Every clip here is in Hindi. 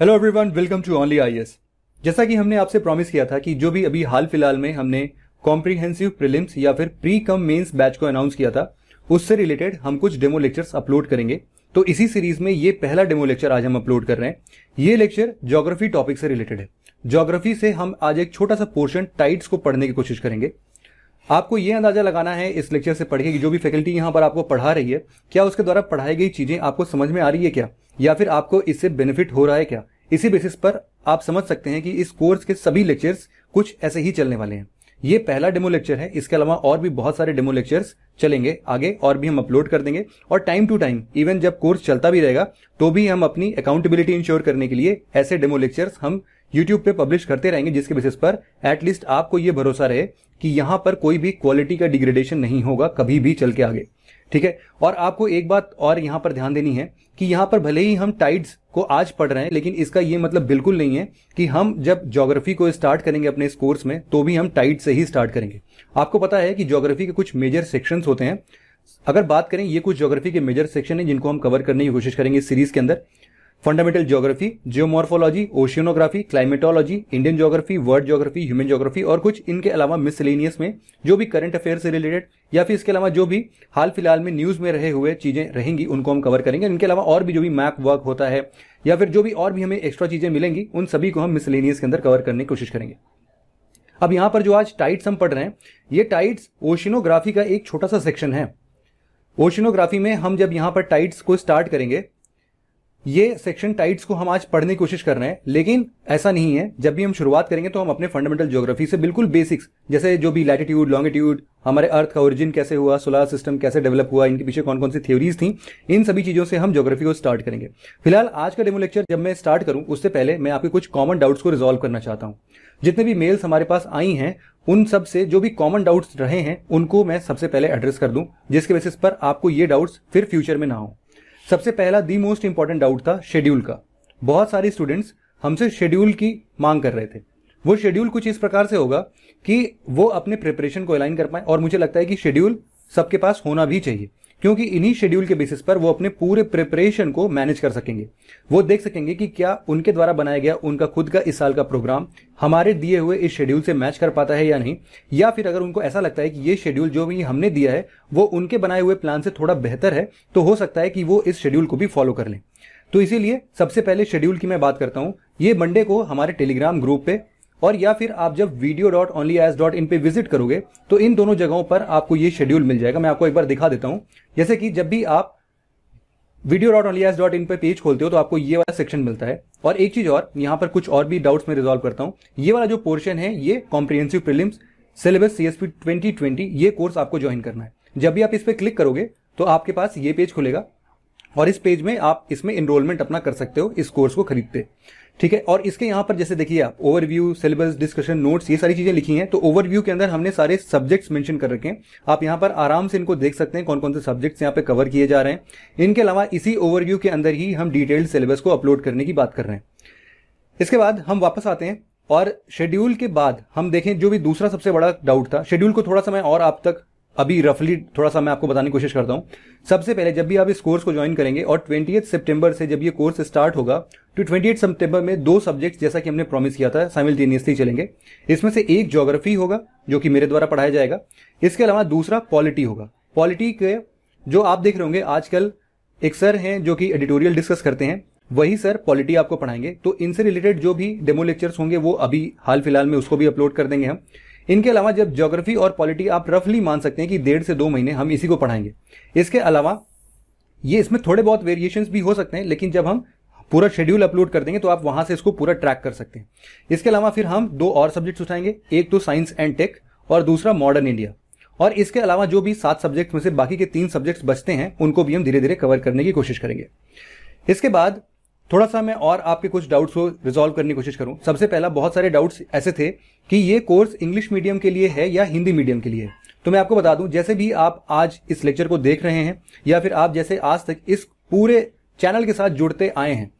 Hello everyone welcome to only I जैसा कि हमने आपसे प्रॉमिस किया था कि जो भी अभी हाल फ़िलहाल में हमने कॉम्प्रीहेंसिव प्रीलिम्स या फिर प्री कम मेंस बैच को अनाउंस किया था, उससे रिलेटेड हम कुछ डेमो लेक्चर्स अपलोड करेंगे। तो इसी सीरीज़ में ये पहला डेमो लेक्चर आज हम अपलोड कर रहे हैं। ये लेक्चर ज्योग्राफी टॉपिक से रिलेटेड है। ज्योग्राफी से हम आज एक छोटा सा पोर्शन टाइट्स को पढ़ने की कोशिश करेंगे। आपको यह अंदाज़ा लगाना है इस लेक्चर से पढ़ के कि जो भी फैकल्टी यहाँ पर आपको पढ़ा रही है, क्या उसके द्वारा पढ़ाई गई चीज़ें आपको समझ में आ रही है क्या? या फिर आपको इससे बेनिफिट हो रहा है क्या? इसी बेसिस पर आप समझ सकते हैं कि इस कोर्स के सभी लेक्चर्स कुछ ऐसे ही चलने वाले हैं। ये पहला डेमो लेक्चर है, इसके अलावा और भी बहुत सारे डेमो लेक्चर्स चलेंगे आगे, और भी हम अपलोड कर देंगे। और टाइम टू टाइम इवन जब कोर्स चलता भी रहेगा तो भी हम अपनी अकाउंटेबिलिटी इंश्योर करने के लिए ऐसे डेमो लेक्चर्स हम यूट्यूब पे पब्लिश करते रहेंगे, जिसके बेसिस पर एटलीस्ट आपको ये भरोसा रहे कि यहाँ पर कोई भी क्वालिटी का डिग्रेडेशन नहीं होगा कभी भी चल के आगे। ठीक है? और आपको एक बात और यहाँ पर ध्यान देनी है कि यहाँ पर भले ही हम टाइड्स को आज पढ़ रहे हैं, लेकिन इसका ये मतलब बिल्कुल नहीं है कि हम जब ज्योग्राफी को स्टार्ट करेंगे अपने इस कोर्स में तो भी हम टाइड से ही स्टार्ट करेंगे। आपको पता है कि ज्योग्राफी के कुछ मेजर सेक्शन होते हैं। अगर बात करें, ये कुछ ज्योग्राफी के मेजर सेक्शन है जिनको हम कवर करने की कोशिश करेंगे इस सीरीज़ के अंदर। Fundamental geography geomorphology oceanography climatology Indian geography world geography human geography और कुछ इनके अलावा मिसलेनियस में, जो भी करंट अफेयर से रिलेटेड या फिर इसके अलावा जो भी हाल फ़िलहाल में न्यूज़ में रहे हुए चीज़ें रहेंगी, उनको हम कवर करेंगे। इनके अलावा और भी जो भी मैप वर्क होता है, या फिर जो भी और भी हमें एक्स्ट्रा चीज़ें मिलेंगी, उन सभी को हम मिसलेनियस के अंदर कवर करने की कोशिश करेंगे। अब यहाँ पर जो आज टाइट्स हम पढ़ रहे हैं, ये टाइट्स ओशिनोग्राफी का एक छोटा सा सेक्शन है। ओशिनोग्राफी में हम जब यहाँ पर टाइट्स को स्टार्ट करेंगे ये सेक्शन टाइट्स को हम आज पढ़ने की कोशिश कर रहे हैं, लेकिन ऐसा नहीं है। जब भी हम शुरुआत करेंगे तो हम अपने फंडामेंटल ज्योग्राफी से बिल्कुल बेसिक्स जैसे जो भी लैटिट्यूड लॉन्गिट्यूड हमारे अर्थ का ओरिजिन कैसे हुआ सोलर सिस्टम कैसे डेवलप हुआ, इनके पीछे कौन कौन सी थ्योरीज थी, इन सभी चीज़ों से हम ज्योग्राफी को स्टार्ट करेंगे। फ़िलहाल आज का डेमो लेक्चर जब मैं स्टार्ट करूँ, उससे पहले मैं आपके कुछ कॉमन डाउट्स को रिजॉल्व करना चाहता हूँ। जितने भी मेल्स हमारे पास आई हैं, उन सबसे जो भी कॉमन डाउट्स रहे हैं, उनको मैं सबसे पहले एड्रेस कर दूँ, जिसके बेसिस पर आपको ये डाउट्स फिर फ्यूचर में ना हो। सबसे पहला दी मोस्ट इंपॉर्टेंट डाउट था शेड्यूल का। बहुत सारे स्टूडेंट्स हमसे शेड्यूल की मांग कर रहे थे। वो शेड्यूल कुछ इस प्रकार से होगा कि वो अपने प्रिपरेशन को अलाइन कर पाए और मुझे लगता है कि शेड्यूल सबके पास होना भी चाहिए। क्योंकि इन्हीं शेड्यूल के बेसिस पर वो अपने पूरे प्रिपरेशन को मैनेज कर सकेंगे। वो देख सकेंगे कि क्या उनके द्वारा बनाया गया, उनका खुद का इस साल का प्रोग्राम हमारे दिए हुए इस शेड्यूल से मैच कर पाता है या नहीं, या फिर अगर उनको ऐसा लगता है कि ये शेड्यूल जो भी हमने दिया है, वो उनके बनाए हुए प्लान से थोड़ा बेहतर है तो हो सकता है कि वो इस शेड्यूल को भी फॉलो कर लें। तो इसीलिए सबसे पहले शेड्यूल की मैं बात करता हूँ। ये मंडे को हमारे टेलीग्राम ग्रुप पे और या फिर आप जब video dot only age dot in पे विज़िट करोगे तो इन दोनों जगहों पर आपको ये शेड्यूल मिल जाएगा। मैं आपको एक बार दिखा देता हूँ। जैसे कि जब भी आप video dot only age dot in पे पेज खोलते हो तो आपको ये वाला सेक्शन मिलता है। और एक चीज़ और, यहाँ पर कुछ और भी डाउट्स में रिजॉल्व करता हूँ। ये वाला जो पोर्शन है, ये कॉम्प्रिहेंसिव प्रिलिम्स सिलेबस सीएसपी 2020 ये कोर्स आपको ज्वाइन करना है। जब भी आप इस पर क्लिक करोगे तो आपके पास ये पेज खुलेगा। और इस पेज में आप, इसमें इनरोलमेंट अपना कर सकते हो, इस कोर्स को खरीदते। ठीक है? और इसके यहाँ पर जैसे देखिए आप ओवरव्यू सिलेबस डिस्कशन नोट्स ये सारी चीज़ें लिखी हैं तो ओवरव्यू के अंदर हमने सारे सब्जेक्ट्स मेंशन कर रखे हैं। आप यहाँ पर आराम से इनको देख सकते हैं कौन कौन से सब्जेक्ट्स यहाँ पे कवर किए जा रहे हैं। इनके अलावा इसी ओवरव्यू के अंदर ही हम डिटेल्ड सिलेबस को अपलोड करने की बात कर रहे हैं। इसके बाद हम वापस आते हैं, और शेड्यूल के बाद हम देखें, जो भी दूसरा सबसे बड़ा डाउट था शेड्यूल को थोड़ा सा मैं और आप तक अभी रफली थोड़ा सा मैं आपको बताने की कोशिश करता हूँ। सबसे पहले जब भी आप इस कोर्स को ज्वाइन करेंगे और ट्वेंटी सितंबर से जब ये कोर्स स्टार्ट होगा तो ट्वेंटी सितंबर में दो सब्जेक्ट जैसा कि हमने प्रॉमिस किया था साइमल्टेनियसली चलेंगे। इसमें से एक ज्योग्राफी होगा, जो कि मेरे द्वारा पढ़ाया जाएगा। इसके अलावा दूसरा पॉलिटी होगा। पॉलिटी के जो आप देख रहे होंगे, आजकल एक सर हैं जो कि एडिटोरियल डिस्कस करते हैं। वही सर पॉलिटी आपको पढ़ाएँगे। तो इनसे रिलेटेड जो भी डेमो लेक्चर्स होंगे, वो अभी हाल फ़िलहाल में उसको भी अपलोड कर देंगे हम। इनके अलावा जब ज्योग्राफी और पॉलिटी आप रफली मान सकते हैं कि डेढ़ से दो महीने हम इसी को पढ़ाएँगे। इसके अलावा ये इसमें थोड़े बहुत वेरिएशन भी हो सकते हैं, लेकिन जब हम पूरा शेड्यूल अपलोड कर देंगे तो आप वहाँ से इसको पूरा ट्रैक कर सकते हैं। इसके अलावा फिर हम दो और सब्जेक्ट्स उठाएँगे, एक तो साइंस एंड टेक और दूसरा मॉडर्न इंडिया और इसके अलावा जो भी सात सब्जेक्ट में से बाकी के तीन सब्जेक्ट्स बचते हैं, उनको भी हम धीरे धीरे कवर करने की कोशिश करेंगे। इसके बाद थोड़ा सा मैं और आपके कुछ डाउट्स को रिजॉल्व करने की कोशिश करूँ। सबसे पहला, बहुत सारे डाउट्स ऐसे थे कि ये कोर्स इंग्लिश मीडियम के लिए है या हिंदी मीडियम के लिए? है तो मैं आपको बता दूँ, जैसे भी आप आज इस लेक्चर को देख रहे हैं, या फिर आप जैसे आज तक इस पूरे चैनल के साथ जुड़ते आए हैं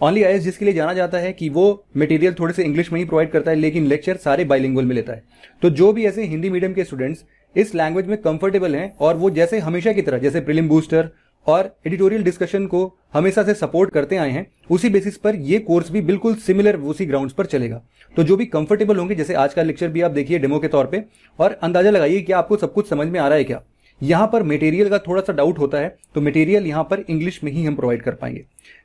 ऑनली आई जिसके लिए जाना जाता है कि वो मटेरियल थोड़े से इंग्लिश में ही प्रोवाइड करता है, लेकिन लेक्चर सारे बाइलिंगुअल में लेता है। तो जो भी ऐसे हिंदी मीडियम के स्टूडेंट्स इस लैंग्वेज में कंफर्टेबल हैं, और वो जैसे हमेशा की तरह, जैसे प्रिलिम बूस्टर और एडिटोरियल डिस्कशन को हमेशा से सपोर्ट करते आए हैं, उसी बेसिस पर ये कोर्स भी बिल्कुल सिमिलर उसी ग्राउंड्स पर चलेगा। तो जो भी कंफर्टेबल होंगे, जैसे आज का लेक्चर भी आप देखिए डेमो के तौर पे, और अंदाज़ा लगाइए कि आपको सब कुछ समझ में आ रहा है क्या। यहाँ पर मटेरियल का थोड़ा सा डाउट होता है तो मटेरियल यहाँ पर इंग्लिश में ही हम प्रोवाइड कर पाएँगे।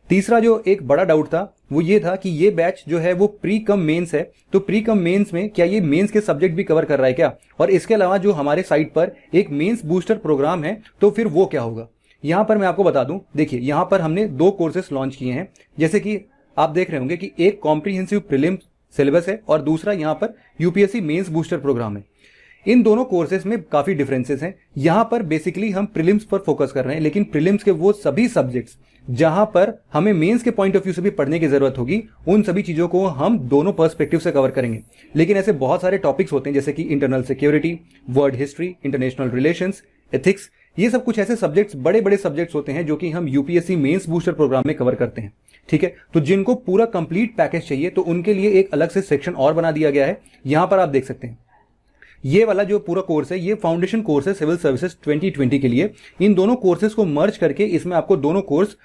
तीसरा जो एक बड़ा डाउट था, वो ये था कि ये बैच जो है, वो प्री कम मेंस है। तो प्री कम मेंस में क्या ये मेंस के सब्जेक्ट भी कवर कर रहा है क्या? और इसके अलावा जो हमारे साइट पर एक मेंस बूस्टर प्रोग्राम है तो फिर वो क्या होगा? यहाँ पर मैं आपको बता दूँ, देखिए, यहाँ पर हमने दो कोर्सेस लॉन्च किए हैं। जैसे कि आप देख रहे होंगे कि एक कॉम्प्रीहेंसिव प्रिलिम सिलेबस है और दूसरा यहाँ पर यूपीएससी मेंस बूस्टर प्रोग्राम है। इन दोनों कोर्सेज में काफ़ी डिफरेंसेस हैं। यहाँ पर बेसिकली हम प्रिलिम्स पर फोकस कर रहे हैं, लेकिन प्रिलिम्स के वो सभी सब्जेक्ट्स जहाँ पर हमें मेंस के पॉइंट ऑफ़ व्यू से भी पढ़ने की ज़रूरत होगी, उन सभी चीज़ों को हम दोनों पर्सपेक्टिव से कवर करेंगे। लेकिन ऐसे बहुत सारे टॉपिक्स होते हैं, जैसे कि internal security world history international relations ethics ये सब कुछ ऐसे सब्जेक्ट्स बड़े बड़े सब्जेक्ट्स होते हैं जो कि हम यूपीएससी मेंस बूस्टर प्रोग्राम में कवर करते हैं, ठीक है? तो जिनको पूरा कंप्लीट पैकेज चाहिए तो उनके लिए एक अलग से सेक्शन और बना दिया गया है। यहाँ पर आप देख सकते हैं। ये वाला जो पूरा कोर्स है, ये फाउंडेशन कोर्स है सिविल सर्विसेज़ 2020 के लिए। इन दोनों कोर्सेज को मर्ज करके इसमें आपको दोनों कोर्स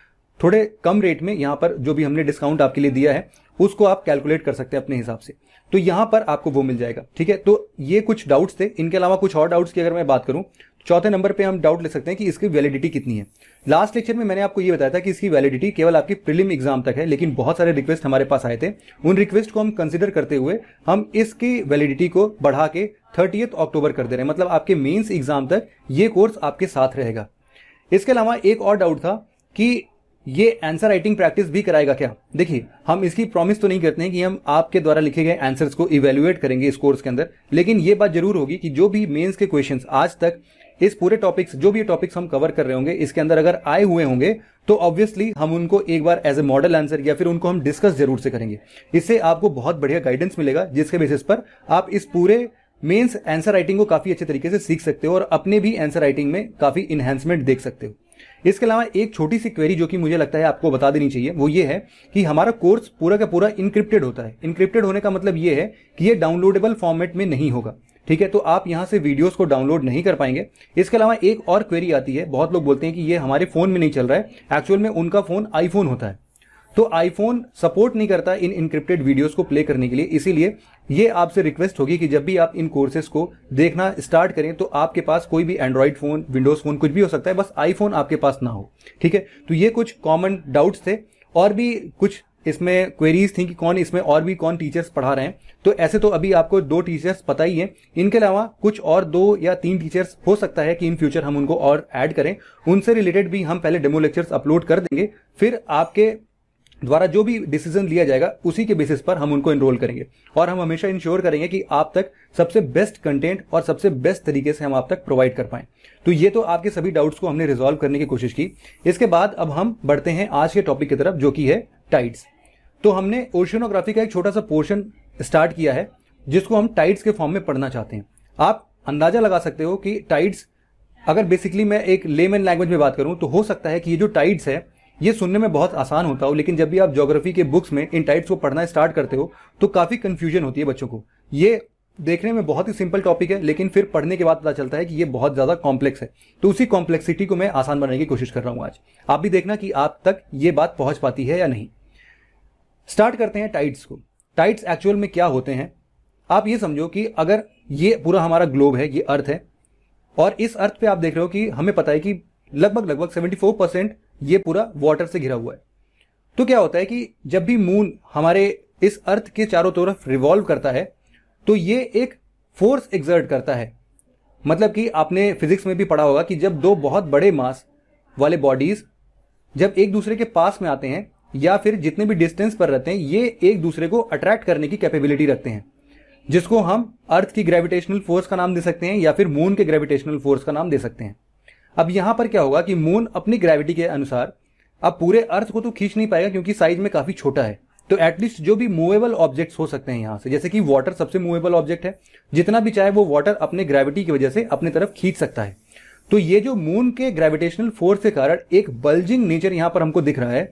थोड़े कम रेट में यहाँ पर जो भी हमने डिस्काउंट आपके लिए दिया है, उसको आप कैलकुलेट कर सकते हैं अपने हिसाब से। तो यहाँ पर आपको वो मिल जाएगा, ठीक है? तो ये कुछ डाउट्स थे। इनके अलावा कुछ और डाउट्स की अगर मैं बात करूँ चौथे नंबर पे हम डाउट ले सकते हैं कि इसकी वैलिडिटी कितनी है। लास्ट लेक्चर में मैंने आपको ये बताया था कि इसकी वैलिडिटी केवल आपकी प्रीलिम एग्ज़ाम तक है, लेकिन बहुत सारे रिक्वेस्ट हमारे पास आए थे। उन रिक्वेस्ट को हम कंसिडर करते हुए हम इसकी वैलिडिटी को बढ़ा के थर्टी अक्टूबर कर दे रहे हैं। मतलब आपके मेन्स एग्ज़ाम तक ये कोर्स आपके साथ रहेगा। इसके अलावा एक और डाउट था कि ये आंसर राइटिंग प्रैक्टिस भी कराएगा क्या? देखिए, हम इसकी प्रॉमिस तो नहीं करते हैं कि हम आपके द्वारा लिखे गए आंसर्स को इवेल्युएट करेंगे इस कोर्स के अंदर, लेकिन ये बात ज़रूर होगी कि जो भी मेंस के क्वेश्चंस आज तक इस पूरे टॉपिक्स जो भी टॉपिक्स हम कवर कर रहे होंगे, इसके अंदर अगर आए हुए होंगे तो ऑब्वियसली हम उनको एक बार एज ए मॉडल आंसर या फिर उनको हम डिस्कस ज़रूर से करेंगे। इससे आपको बहुत बढ़िया गाइडेंस मिलेगा, जिसके बेसिस पर आप इस पूरे मेंस आंसर राइटिंग को काफ़ी अच्छे तरीके से सीख सकते हो और अपने भी आंसर राइटिंग में काफ़ी इन्हेंसमेंट देख सकते हो। इसके अलावा एक छोटी सी क्वेरी जो कि मुझे लगता है आपको बता देनी चाहिए, वो ये है कि हमारा कोर्स पूरा का पूरा इनक्रिप्टेड होता है। इनक्रिप्टेड होने का मतलब ये है कि ये डाउनलोडेबल फॉर्मेट में नहीं होगा। ठीक है तो आप यहाँ से वीडियोस को डाउनलोड नहीं कर पाएँगे। इसके अलावा एक और क्वेरी आती है, बहुत लोग बोलते हैं कि ये हमारे फ़ोन में नहीं चल रहा है। एक्चुअल में उनका फ़ोन आईफोन होता है। तो आईफोन सपोर्ट नहीं करता इन इनक्रिप्टेड वीडियोस को प्ले करने के लिए। इसीलिए ये आपसे रिक्वेस्ट होगी कि जब भी आप इन कोर्सेज को देखना स्टार्ट करें तो आपके पास कोई भी एंड्रॉइड फ़ोन विंडोज़ फ़ोन कुछ भी हो सकता है, बस आईफोन आपके पास ना हो। ठीक है तो ये कुछ कॉमन डाउट्स थे। और भी कुछ इसमें क्वेरीज थी कि कौन इसमें और भी कौन टीचर्स पढ़ा रहे हैं। तो ऐसे तो अभी आपको दो टीचर्स पता ही है। इनके अलावा कुछ और दो या तीन टीचर्स हो सकता है कि इन फ्यूचर हम उनको और ऐड करें। उनसे रिलेटेड भी हम पहले डेमो लेक्चर्स अपलोड कर देंगे। फिर आपके द्वारा जो भी डिसीज़न लिया जाएगा, उसी के बेसिस पर हम उनको एनरोल करेंगे। और हम हमेशा इंश्योर करेंगे कि आप तक सबसे बेस्ट कंटेंट और सबसे बेस्ट तरीके से हम आप तक प्रोवाइड कर पाए। तो ये तो आपके सभी डाउट्स को हमने रिजॉल्व करने की कोशिश की। इसके बाद अब हम बढ़ते हैं आज के टॉपिक की तरफ़, जो कि है टाइड्स तो हमने ओशियोनोग्राफी का एक छोटा सा पोर्शन स्टार्ट किया है, जिसको हम टाइड्स के फॉर्म में पढ़ना चाहते हैं। आप अंदाज़ा लगा सकते हो कि टाइड्स, अगर बेसिकली मैं एक लेमन लैंग्वेज में बात करूँ तो हो सकता है कि ये जो टाइड्स है, ये सुनने में बहुत आसान होता हो, लेकिन जब भी आप ज्योग्राफी के बुक्स में इन टाइप्स को पढ़ना स्टार्ट करते हो तो काफ़ी कंफ्यूजन होती है बच्चों को। ये देखने में बहुत ही सिंपल टॉपिक है, लेकिन फिर पढ़ने के बाद पता चलता है कि ये बहुत ज़्यादा कॉम्प्लेक्स है। तो उसी कॉम्प्लेक्सिटी को मैं आसान बनाने की कोशिश कर रहा हूँ आज। आप भी देखना कि आप तक ये बात पहुँच पाती है या नहीं। स्टार्ट करते हैं टाइट्स को। टाइट्स एक्चुअल में क्या होते हैं? आप ये समझो कि अगर ये पूरा हमारा ग्लोब है, ये अर्थ है, और इस अर्थ पे आप देख रहे हो कि हमें पता है कि लगभग लगभग 74 परसेंट ये पूरा वाटर से घिरा हुआ है। तो क्या होता है कि जब भी मून हमारे इस अर्थ के चारों तरफ़ रिवॉल्व करता है तो ये एक फोर्स एग्जर्ट करता है। मतलब कि आपने फिजिक्स में भी पढ़ा होगा कि जब दो बहुत बड़े मास वाले बॉडीज जब एक दूसरे के पास में आते हैं या फिर जितने भी डिस्टेंस पर रहते हैं, ये एक दूसरे को अट्रैक्ट करने की कैपेबिलिटी रखते हैं। जिसको हम अर्थ की ग्रेविटेशनल फोर्स का नाम दे सकते हैं या फिर मून के ग्रेविटेशनल फोर्स का नाम दे सकते हैं। अब यहाँ पर क्या होगा कि मून अपनी ग्रेविटी के अनुसार, अब पूरे अर्थ को तो खींच नहीं पाएगा क्योंकि साइज़ में काफ़ी छोटा है। तो एटलीस्ट जो भी मूवेबल ऑब्जेक्ट्स हो सकते हैं यहाँ से, जैसे कि वाटर सबसे मूवेबल ऑब्जेक्ट है, जितना भी चाहे वो वाटर अपने ग्रेविटी की वजह से अपने तरफ़ खींच सकता है। तो ये जो मून के ग्रेविटेशनल फोर्स के कारण एक बल्जिंग नेचर यहाँ पर हमको दिख रहा है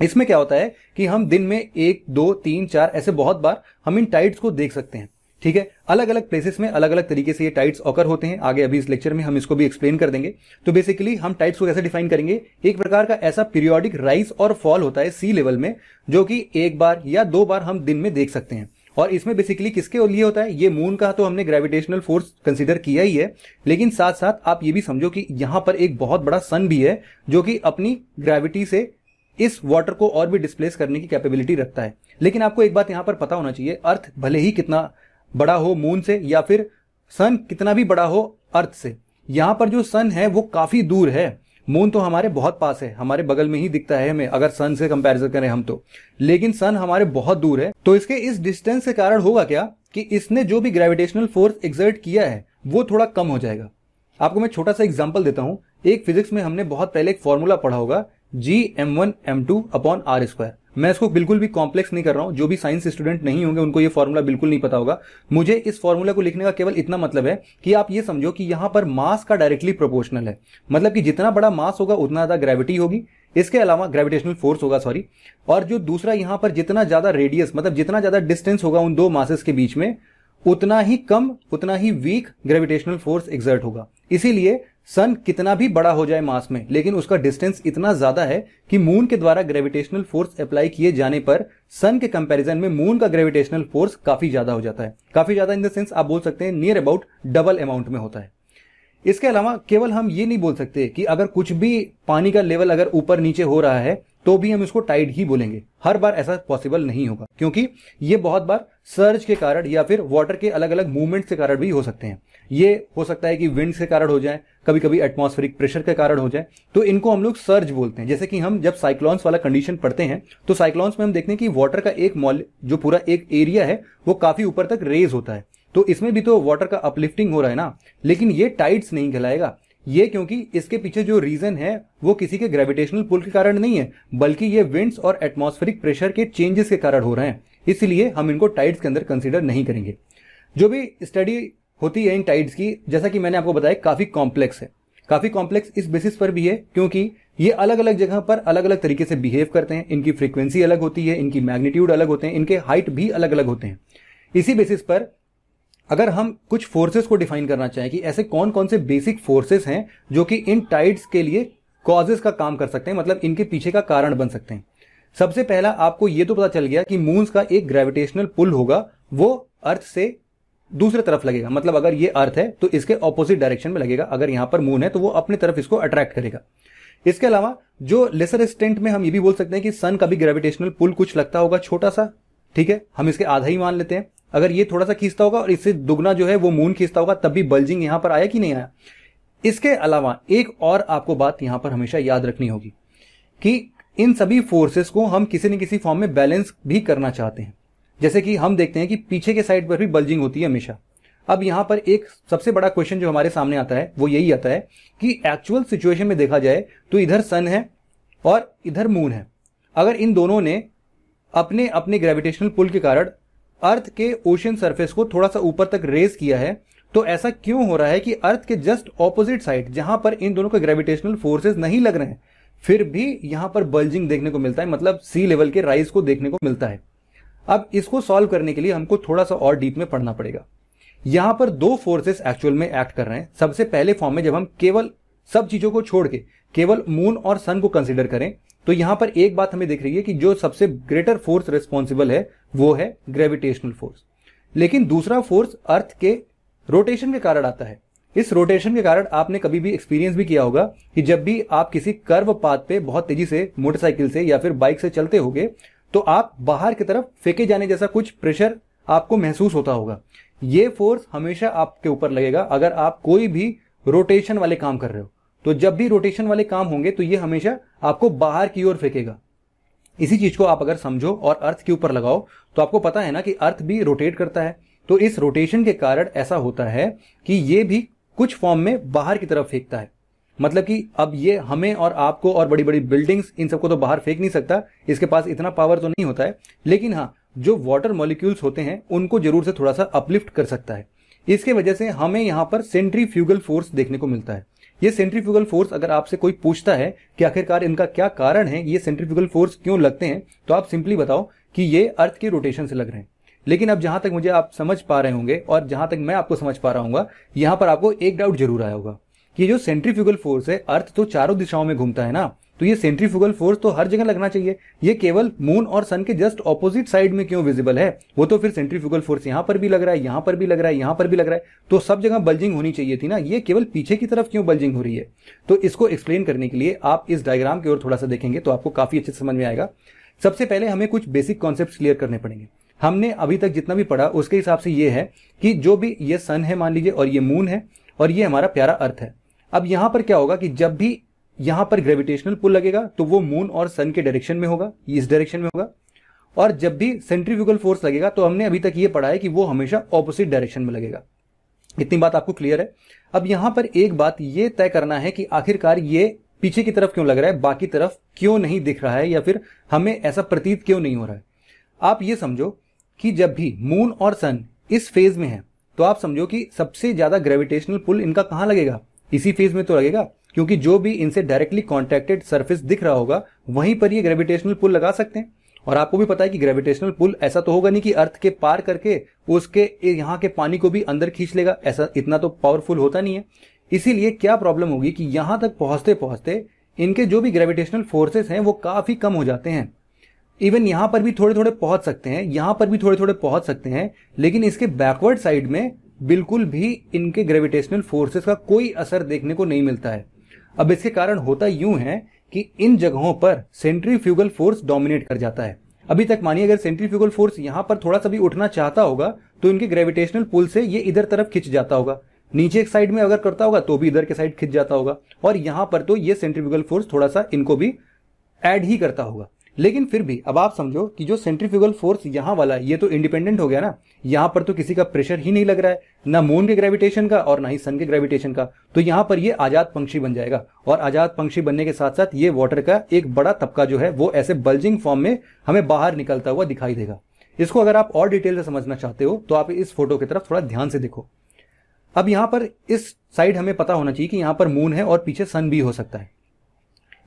इसमें क्या होता है कि हम दिन में एक, दो, तीन, चार ऐसे बहुत बार हम इन टाइड्स को देख सकते हैं, ठीक है? अलग अलग प्लेसेस में अलग अलग तरीके से ये टाइट्स ऑकर होते हैं। आगे अभी इस लेक्चर में हम इसको भी एक्सप्लेन कर देंगे। तो बेसिकली हम टाइट्स को कैसे डिफाइन करेंगे? एक प्रकार का ऐसा पीरियोडिक राइज और फॉल होता है सी लेवल में, जो कि एक बार या दो बार हम दिन में देख सकते हैं। और इसमें बेसिकली किसके लिए होता है? ये मून का तो हमने ग्रेविटेशनल फोर्स कंसिडर किया ही है, लेकिन साथ साथ आप ये भी समझो कि यहाँ पर एक बहुत बड़ा सन भी है, जो कि अपनी ग्रेविटी से इस वाटर को और भी डिस्प्लेस करने की कैपेबिलिटी रखता है। लेकिन आपको एक बात यहाँ पर पता होना चाहिए अर्थ भले ही कितना बड़ा हो मून से या फिर सन कितना भी बड़ा हो अर्थ से, यहाँ पर जो सन है वो काफ़ी दूर है। मून तो हमारे बहुत पास है, हमारे बगल में ही दिखता है हमें, अगर सन से कंपैरिजन करें हम तो। लेकिन सन हमारे बहुत दूर है। तो इसके इस डिस्टेंस के कारण होगा क्या कि इसने जो भी ग्रेविटेशनल फोर्स एग्जर्ट किया है, वो थोड़ा कम हो जाएगा। आपको मैं छोटा सा एग्ज़ाम्पल देता हूँ। एक फिजिक्स में हमने बहुत पहले एक फॉर्मूला पढ़ा होगा G M one M two upon R square मैं इसको बिल्कुल भी कॉम्प्लेक्स नहीं कर रहा हूँ। जो भी साइंस स्टूडेंट नहीं होंगे, उनको ये फॉर्मूला बिल्कुल नहीं पता होगा। मुझे इस फॉर्मूला को लिखने का केवल इतना मतलब है कि आप ये समझो कि यहाँ पर मास का डायरेक्टली प्रोपोर्शनल है। मतलब कि जितना बड़ा मास होगा, उतना ज़्यादा ग्रेविटी होगी। इसके अलावा ग्रेविटेशनल फोर्स होगा सॉरी और जो दूसरा यहाँ पर जितना ज़्यादा रेडियस मतलब जितना ज़्यादा डिस्टेंस होगा उन दो मासेस के बीच में, उतना ही कम, उतना ही वीक ग्रेविटेशनल फोर्स एग्जर्ट होगा। इसीलिए सन कितना भी बड़ा हो जाए मास में, लेकिन उसका डिस्टेंस इतना ज़्यादा है कि मून के द्वारा ग्रेविटेशनल फोर्स अप्लाई किए जाने पर सन के कंपैरिजन में मून का ग्रेविटेशनल फोर्स काफ़ी ज़्यादा हो जाता है। काफ़ी ज़्यादा इन द सेंस आप बोल सकते हैं नियर अबाउट डबल अमाउंट में होता है। इसके अलावा केवल हम ये नहीं बोल सकते कि अगर कुछ भी पानी का लेवल अगर ऊपर नीचे हो रहा है तो भी हम इसको टाइड ही बोलेंगे। हर बार ऐसा पॉसिबल नहीं होगा, क्योंकि ये बहुत बार सर्ज के कारण या फिर वाटर के अलग अलग मूवमेंट के कारण भी हो सकते हैं। ये हो सकता है कि विंड के कारण हो जाए कभी कभी एटमॉस्फेरिक प्रेशर के कारण हो जाए। तो इनको हम लोग सर्ज बोलते हैं। जैसे कि हम जब साइक्लॉन्स वाला कंडीशन पढ़ते हैं तो साइक्लॉन्स में हम देखते हैं कि वाटर का एक मॉल जो पूरा एक एरिया है, वो काफ़ी ऊपर तक रेज होता है। तो इसमें भी तो वाटर का अपलिफ्टिंग हो रहा है ना? लेकिन ये टाइड्स नहीं कहलाएगा। ये क्योंकि इसके पीछे जो रीजन है, वो किसी के ग्रेविटेशनल पुल के कारण नहीं है, बल्कि ये विंड्स और एटमॉस्फेरिक प्रेशर के चेंजेस के कारण हो रहे हैं। इसलिए हम इनको टाइड्स के अंदर कंसिडर नहीं करेंगे। जो भी स्टडी होती है इन टाइड्स की, जैसा कि मैंने आपको बताया, काफ़ी कॉम्प्लेक्स है। काफ़ी कॉम्प्लेक्स इस बेसिस पर भी है, क्योंकि ये अलग अलग जगह पर अलग अलग तरीके से बिहेव करते हैं। इनकी फ्रीक्वेंसी अलग होती है, इनकी मैग्नीट्यूड अलग होते हैं, इनके हाइट भी अलग अलग होते हैं। इसी बेसिस पर अगर हम कुछ फोर्सेस को डिफाइन करना चाहें कि ऐसे कौन कौन से बेसिक फोर्सेस हैं जो कि इन टाइड्स के लिए कॉजेस का काम कर सकते हैं मतलब इनके पीछे का कारण बन सकते हैं। सबसे पहला आपको यह तो पता चल गया कि मून्स का एक ग्रेविटेशनल पुल होगा, वो अर्थ से दूसरे तरफ़ लगेगा। मतलब अगर ये अर्थ है तो इसके ऑपोजिट डायरेक्शन में लगेगा। अगर यहाँ पर मून है तो वो अपनी तरफ़ इसको अट्रैक्ट करेगा। इसके अलावा, जो लेसर एक्सटेंट में हम ये भी बोल सकते हैं कि सन का भी ग्रेविटेशनल पुल कुछ लगता होगा छोटा सा, ठीक है? हम इसके आधा ही मान लेते हैं। अगर ये थोड़ा सा खींचता होगा और इससे दुगना जो है वो मून खींचता होगा, तब भी बल्जिंग यहाँ पर आया कि नहीं आया? इसके अलावा, एक और आपको बात यहाँ पर हमेशा याद रखनी होगी कि इन सभी फोर्सेस को हम किसी न किसी फॉर्म में बैलेंस भी करना चाहते हैं। जैसे कि हम देखते हैं कि पीछे के साइड पर भी बल्जिंग होती है हमेशा। अब यहाँ पर एक सबसे बड़ा क्वेश्चन जो हमारे सामने आता है, वो यही आता है कि एक्चुअल सिचुएशन में देखा जाए तो इधर सन है और इधर मून है। अगर इन दोनों ने अपने अपने ग्रेविटेशनल पुल के कारण अर्थ के ओशन सरफेस को थोड़ा सा ऊपर तक रेज किया है तो ऐसा क्यों हो रहा है कि अर्थ के जस्ट ऑपोजिट साइड जहाँ पर इन दोनों के ग्रेविटेशनल फोर्सेस नहीं लग रहे हैं, फिर भी यहाँ पर बल्जिंग देखने को मिलता है मतलब सी लेवल के राइज को देखने को मिलता है। अब इसको सॉल्व करने के लिए हमको थोड़ा सा और डीप में पढ़ना पड़ेगा। यहाँ पर दो फोर्सेस एक्चुअल में एक्ट कर रहे हैं। सबसे पहले फॉर्म में जब हम केवल सब चीज़ों को छोड़ के, केवल मून और सन को कंसिडर करें तो यहाँ पर एक बात हमें दिख रही है कि जो सबसे ग्रेटर फोर्स रिस्पॉन्सिबल है, वो है ग्रेविटेशनल फोर्स लेकिन दूसरा फोर्स अर्थ के रोटेशन के कारण आता है। इस रोटेशन के कारण आपने कभी भी एक्सपीरियंस भी किया होगा कि जब भी आप किसी कर्व पाथ पे बहुत तेज़ी से मोटरसाइकिल से या फिर बाइक से चलते होगे तो आप बाहर की तरफ़ फेंके जाने जैसा कुछ प्रेशर आपको महसूस होता होगा। ये फोर्स हमेशा आपके ऊपर लगेगा, अगर आप कोई भी रोटेशन वाले काम कर रहे हो। तो जब भी रोटेशन वाले काम होंगे तो ये हमेशा आपको बाहर की ओर फेंकेगा। इसी चीज़ को आप अगर समझो और अर्थ के ऊपर लगाओ तो आपको पता है ना कि अर्थ भी रोटेट करता है। तो इस रोटेशन के कारण ऐसा होता है कि ये भी कुछ फॉर्म में बाहर की तरफ़ फेंकता है। मतलब कि अब ये हमें और आपको और बड़ी बड़ी बिल्डिंग्स इन सबको तो बाहर फेंक नहीं सकता, इसके पास इतना पावर तो नहीं होता है, लेकिन हाँ जो वाटर मॉलिक्यूल्स होते हैं, उनको ज़रूर से थोड़ा सा अपलिफ्ट कर सकता है। इसके वजह से हमें यहाँ पर सेंट्रीफ्यूगल फोर्स देखने को मिलता है। ये सेंट्रीफ्यूगल फोर्स अगर आपसे कोई पूछता है कि आखिरकार इनका क्या कारण है, ये सेंट्रीफ्यूगल फोर्स क्यों लगते हैं तो आप सिंपली बताओ कि ये अर्थ के रोटेशन से लग रहे हैं। लेकिन अब जहाँ तक मुझे आप समझ पा रहे होंगे और जहाँ तक मैं आपको समझ पा रहा हूँ यहाँ पर आपको एक डाउट ज़रूर आया होगा। कि जो सेंट्रीफ्यूगल फोर्स है अर्थ तो चारों दिशाओं में घूमता है ना तो ये सेंट्रीफ्यूगल फोर्स तो हर जगह लगना चाहिए। ये केवल मून और सन के जस्ट ऑपोजिट साइड में क्यों विजिबल है? वो तो फिर सेंट्रीफ्यूगल फोर्स यहाँ पर भी लग रहा है, यहाँ पर भी लग रहा है, यहाँ पर भी लग रहा है। तो सब जगह बल्जिंग होनी चाहिए थी ना, ये केवल पीछे की तरफ़ क्यों बल्जिंग हो रही है? तो इसको एक्सप्लेन करने के लिए आप इस डायग्राम की ओर थोड़ा सा देखेंगे तो आपको काफ़ी अच्छे समझ में आएगा। सबसे पहले हमें कुछ बेसिक कॉन्सेप्ट क्लियर करने पड़ेंगे। हमने अभी तक जितना भी पढ़ा, उसके हिसाब से ये है कि जो भी ये सन है, मान लीजिए, और ये मून है, और ये हमारा प्यारा अर्थ है। अब यहाँ पर क्या होगा कि जब भी यहाँ पर ग्रेविटेशनल पुल लगेगा तो वो मून और सन के डायरेक्शन में होगा इस डायरेक्शन में होगा। और जब भी सेंट्रीफ्यूगल फोर्स लगेगा तो हमने अभी तक ये पढ़ा है कि वो हमेशा ऑपोजिट डायरेक्शन में लगेगा। इतनी बात आपको क्लियर है? अब यहाँ पर एक बात ये तय करना है कि आखिरकार ये पीछे की तरफ़ क्यों लग रहा है, बाकी तरफ़ क्यों नहीं दिख रहा है, या फिर हमें ऐसा प्रतीत क्यों नहीं हो रहा है? आप ये समझो कि जब भी मून और सन इस फ़ेज़ में है तो आप समझो कि सबसे ज़्यादा ग्रेविटेशनल पुल इनका कहाँ लगेगा? इसी फ़ेज़ में तो लगेगा, क्योंकि जो भी इनसे डायरेक्टली कॉन्टेक्टेड सरफेस दिख रहा होगा, वहीं पर ये ग्रेविटेशनल पुल लगा सकते हैं। और आपको भी पता है कि ग्रेविटेशनल पुल ऐसा तो होगा नहीं कि अर्थ के पार करके उसके यहाँ के पानी को भी अंदर खींच लेगा, ऐसा इतना तो पावरफुल होता नहीं है। इसीलिए क्या प्रॉब्लम होगी कि यहाँ तक पहुँचते पहुँचते इनके जो भी ग्रेविटेशनल फोर्सेस हैं, वो काफ़ी कम हो जाते हैं। इवन यहाँ पर भी थोड़े थोड़े पहुँच सकते हैं, यहाँ पर भी थोड़े थोड़े पहुँच सकते हैं, लेकिन इसके बैकवर्ड साइड में बिल्कुल भी इनके ग्रेविटेशनल फोर्सेस का कोई असर देखने को नहीं मिलता है। अब इसके कारण होता यूँ है कि इन जगहों पर सेंट्रीफ्यूगल फोर्स डोमिनेट कर जाता है। अभी तक मानिए, अगर सेंट्रीफ्यूगल फोर्स यहाँ पर थोड़ा सा भी उठना चाहता होगा तो इनके ग्रेविटेशनल पुल से ये इधर तरफ़ खिंच जाता होगा। नीचे एक साइड में अगर करता होगा तो भी इधर के साइड खिंच जाता होगा। और यहाँ पर तो ये सेंट्रीफ्यूगल फोर्स थोड़ा सा इनको भी ऐड ही करता होगा। लेकिन फिर भी, अब आप समझो कि जो सेंट्रीफ्यूगल फोर्स यहाँ वाला ये तो इंडिपेंडेंट हो गया ना। यहाँ पर तो किसी का प्रेशर ही नहीं लग रहा है, ना मून के ग्रेविटेशन का और ना ही सन के ग्रेविटेशन का। तो यहाँ पर ये आज़ाद पंक्षी बन जाएगा। और आज़ाद पंक्षी बनने के साथ साथ ये वाटर का एक बड़ा तबका जो है, वो ऐसे बल्जिंग फॉर्म में हमें बाहर निकलता हुआ दिखाई देगा। इसको अगर आप और डिटेल से समझना चाहते हो तो आप इस फ़ोटो की तरफ़ थोड़ा ध्यान से देखो। अब यहाँ पर इस साइड हमें पता होना चाहिए कि यहाँ पर मून है और पीछे सन भी हो सकता है।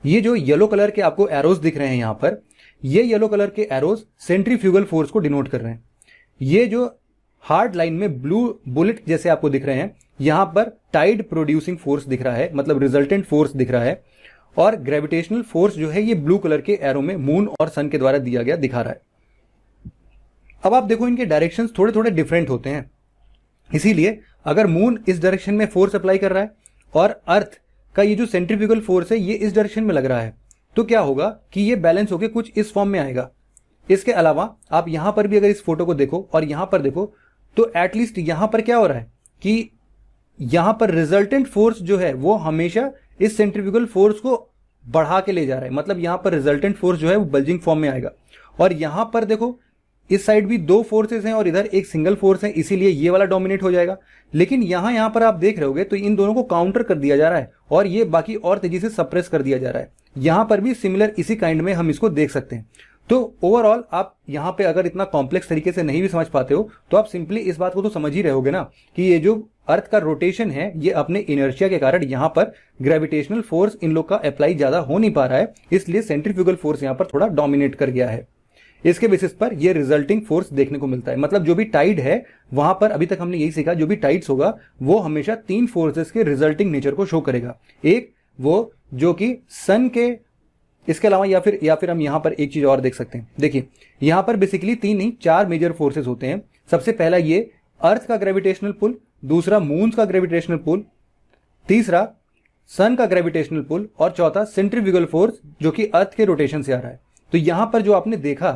ये जो येलो कलर के आपको एरोज दिख रहे हैं यहाँ पर, ये येलो कलर के एरोज सेंट्रीफ्यूगल फोर्स को डिनोट कर रहे हैं। ये जो हार्ड लाइन में ब्लू बुलेट जैसे आपको दिख रहे हैं, यहाँ पर टाइड प्रोड्यूसिंग फोर्स दिख रहा है मतलब रिजल्टेंट फोर्स दिख रहा है, और ग्रेविटेशनल फोर्स जो है ये ब्लू कलर के एरो में मून और सन के द्वारा दिया गया दिखा रहा है। अब आप देखो इनके डायरेक्शन थोड़े थोड़े डिफरेंट होते हैं। इसीलिए अगर मून इस डायरेक्शन में फोर्स अप्लाई कर रहा है और अर्थ का ये जो सेंट्रीफ्यूगल फोर्स है, ये इस डायरेक्शन में लग रहा है। तो क्या होगा कि ये बैलेंस होकर कुछ इस फॉर्म में आएगा। इसके अलावा आप यहाँ पर भी अगर इस फ़ोटो को देखो और यहाँ पर देखो तो एटलीस्ट यहाँ पर क्या हो रहा है कि यहाँ पर रिजल्टेंट फोर्स जो है, वो हमेशा इस सेंट्रीफ्यूगल फोर्स को बढ़ा के ले जा रहा है। मतलब यहाँ पर रिजल्टेंट फोर्स जो है, वो बल्जिंग फॉर्म में आएगा। और यहाँ पर देखो इस साइड भी दो फोर्सेस हैं और इधर एक सिंगल फोर्स है, इसीलिए ये वाला डोमिनेट हो जाएगा। लेकिन यहाँ यहाँ पर आप देख रहे होगे तो इन दोनों को काउंटर कर दिया जा रहा है और ये बाकी और तेज़ी से सप्रेस कर दिया जा रहा है। यहाँ पर भी सिमिलर इसी काइंड में हम इसको देख सकते हैं। तो ओवरऑल आप यहाँ पे अगर इतना कॉम्प्लेक्स तरीके से नहीं भी समझ पाते हो तो आप सिंपली इस बात को तो समझ ही रहोगे ना कि ये जो अर्थ का रोटेशन है, ये अपने इनर्शिया के कारण यहाँ पर ग्रेविटेशनल फोर्स इन लोग का अप्लाई ज़्यादा हो नहीं पा रहा है, इसलिए सेंट्रीफ्यूगल फोर्स यहाँ पर थोड़ा डोमिनेट कर गया है। इसके बेसिस पर ये रिजल्टिंग फोर्स देखने को मिलता है। मतलब जो भी टाइड है, वहाँ पर अभी तक हमने यही सीखा, जो भी टाइड्स होगा, वो हमेशा तीन फोर्सेस के रिजल्टिंग नेचर को शो करेगा। एक, वो जो कि सन के, इसके अलावा या फिर या फिर हम यहाँ पर एक चीज़ और देख सकते हैं। देखिए, यहाँ पर बेसिकली तीन नहीं, चार मेजर फोर्सेस होते हैं। सबसे पहला ये अर्थ का ग्रेविटेशनल पुल दूसरा मून का ग्रेविटेशनल पुल तीसरा सन का ग्रेविटेशनल पुल और चौथा सेंट्रीफ्यूगल फोर्स जो कि अर्थ के रोटेशन से आ रहा है। तो यहाँ पर जो आपने देखा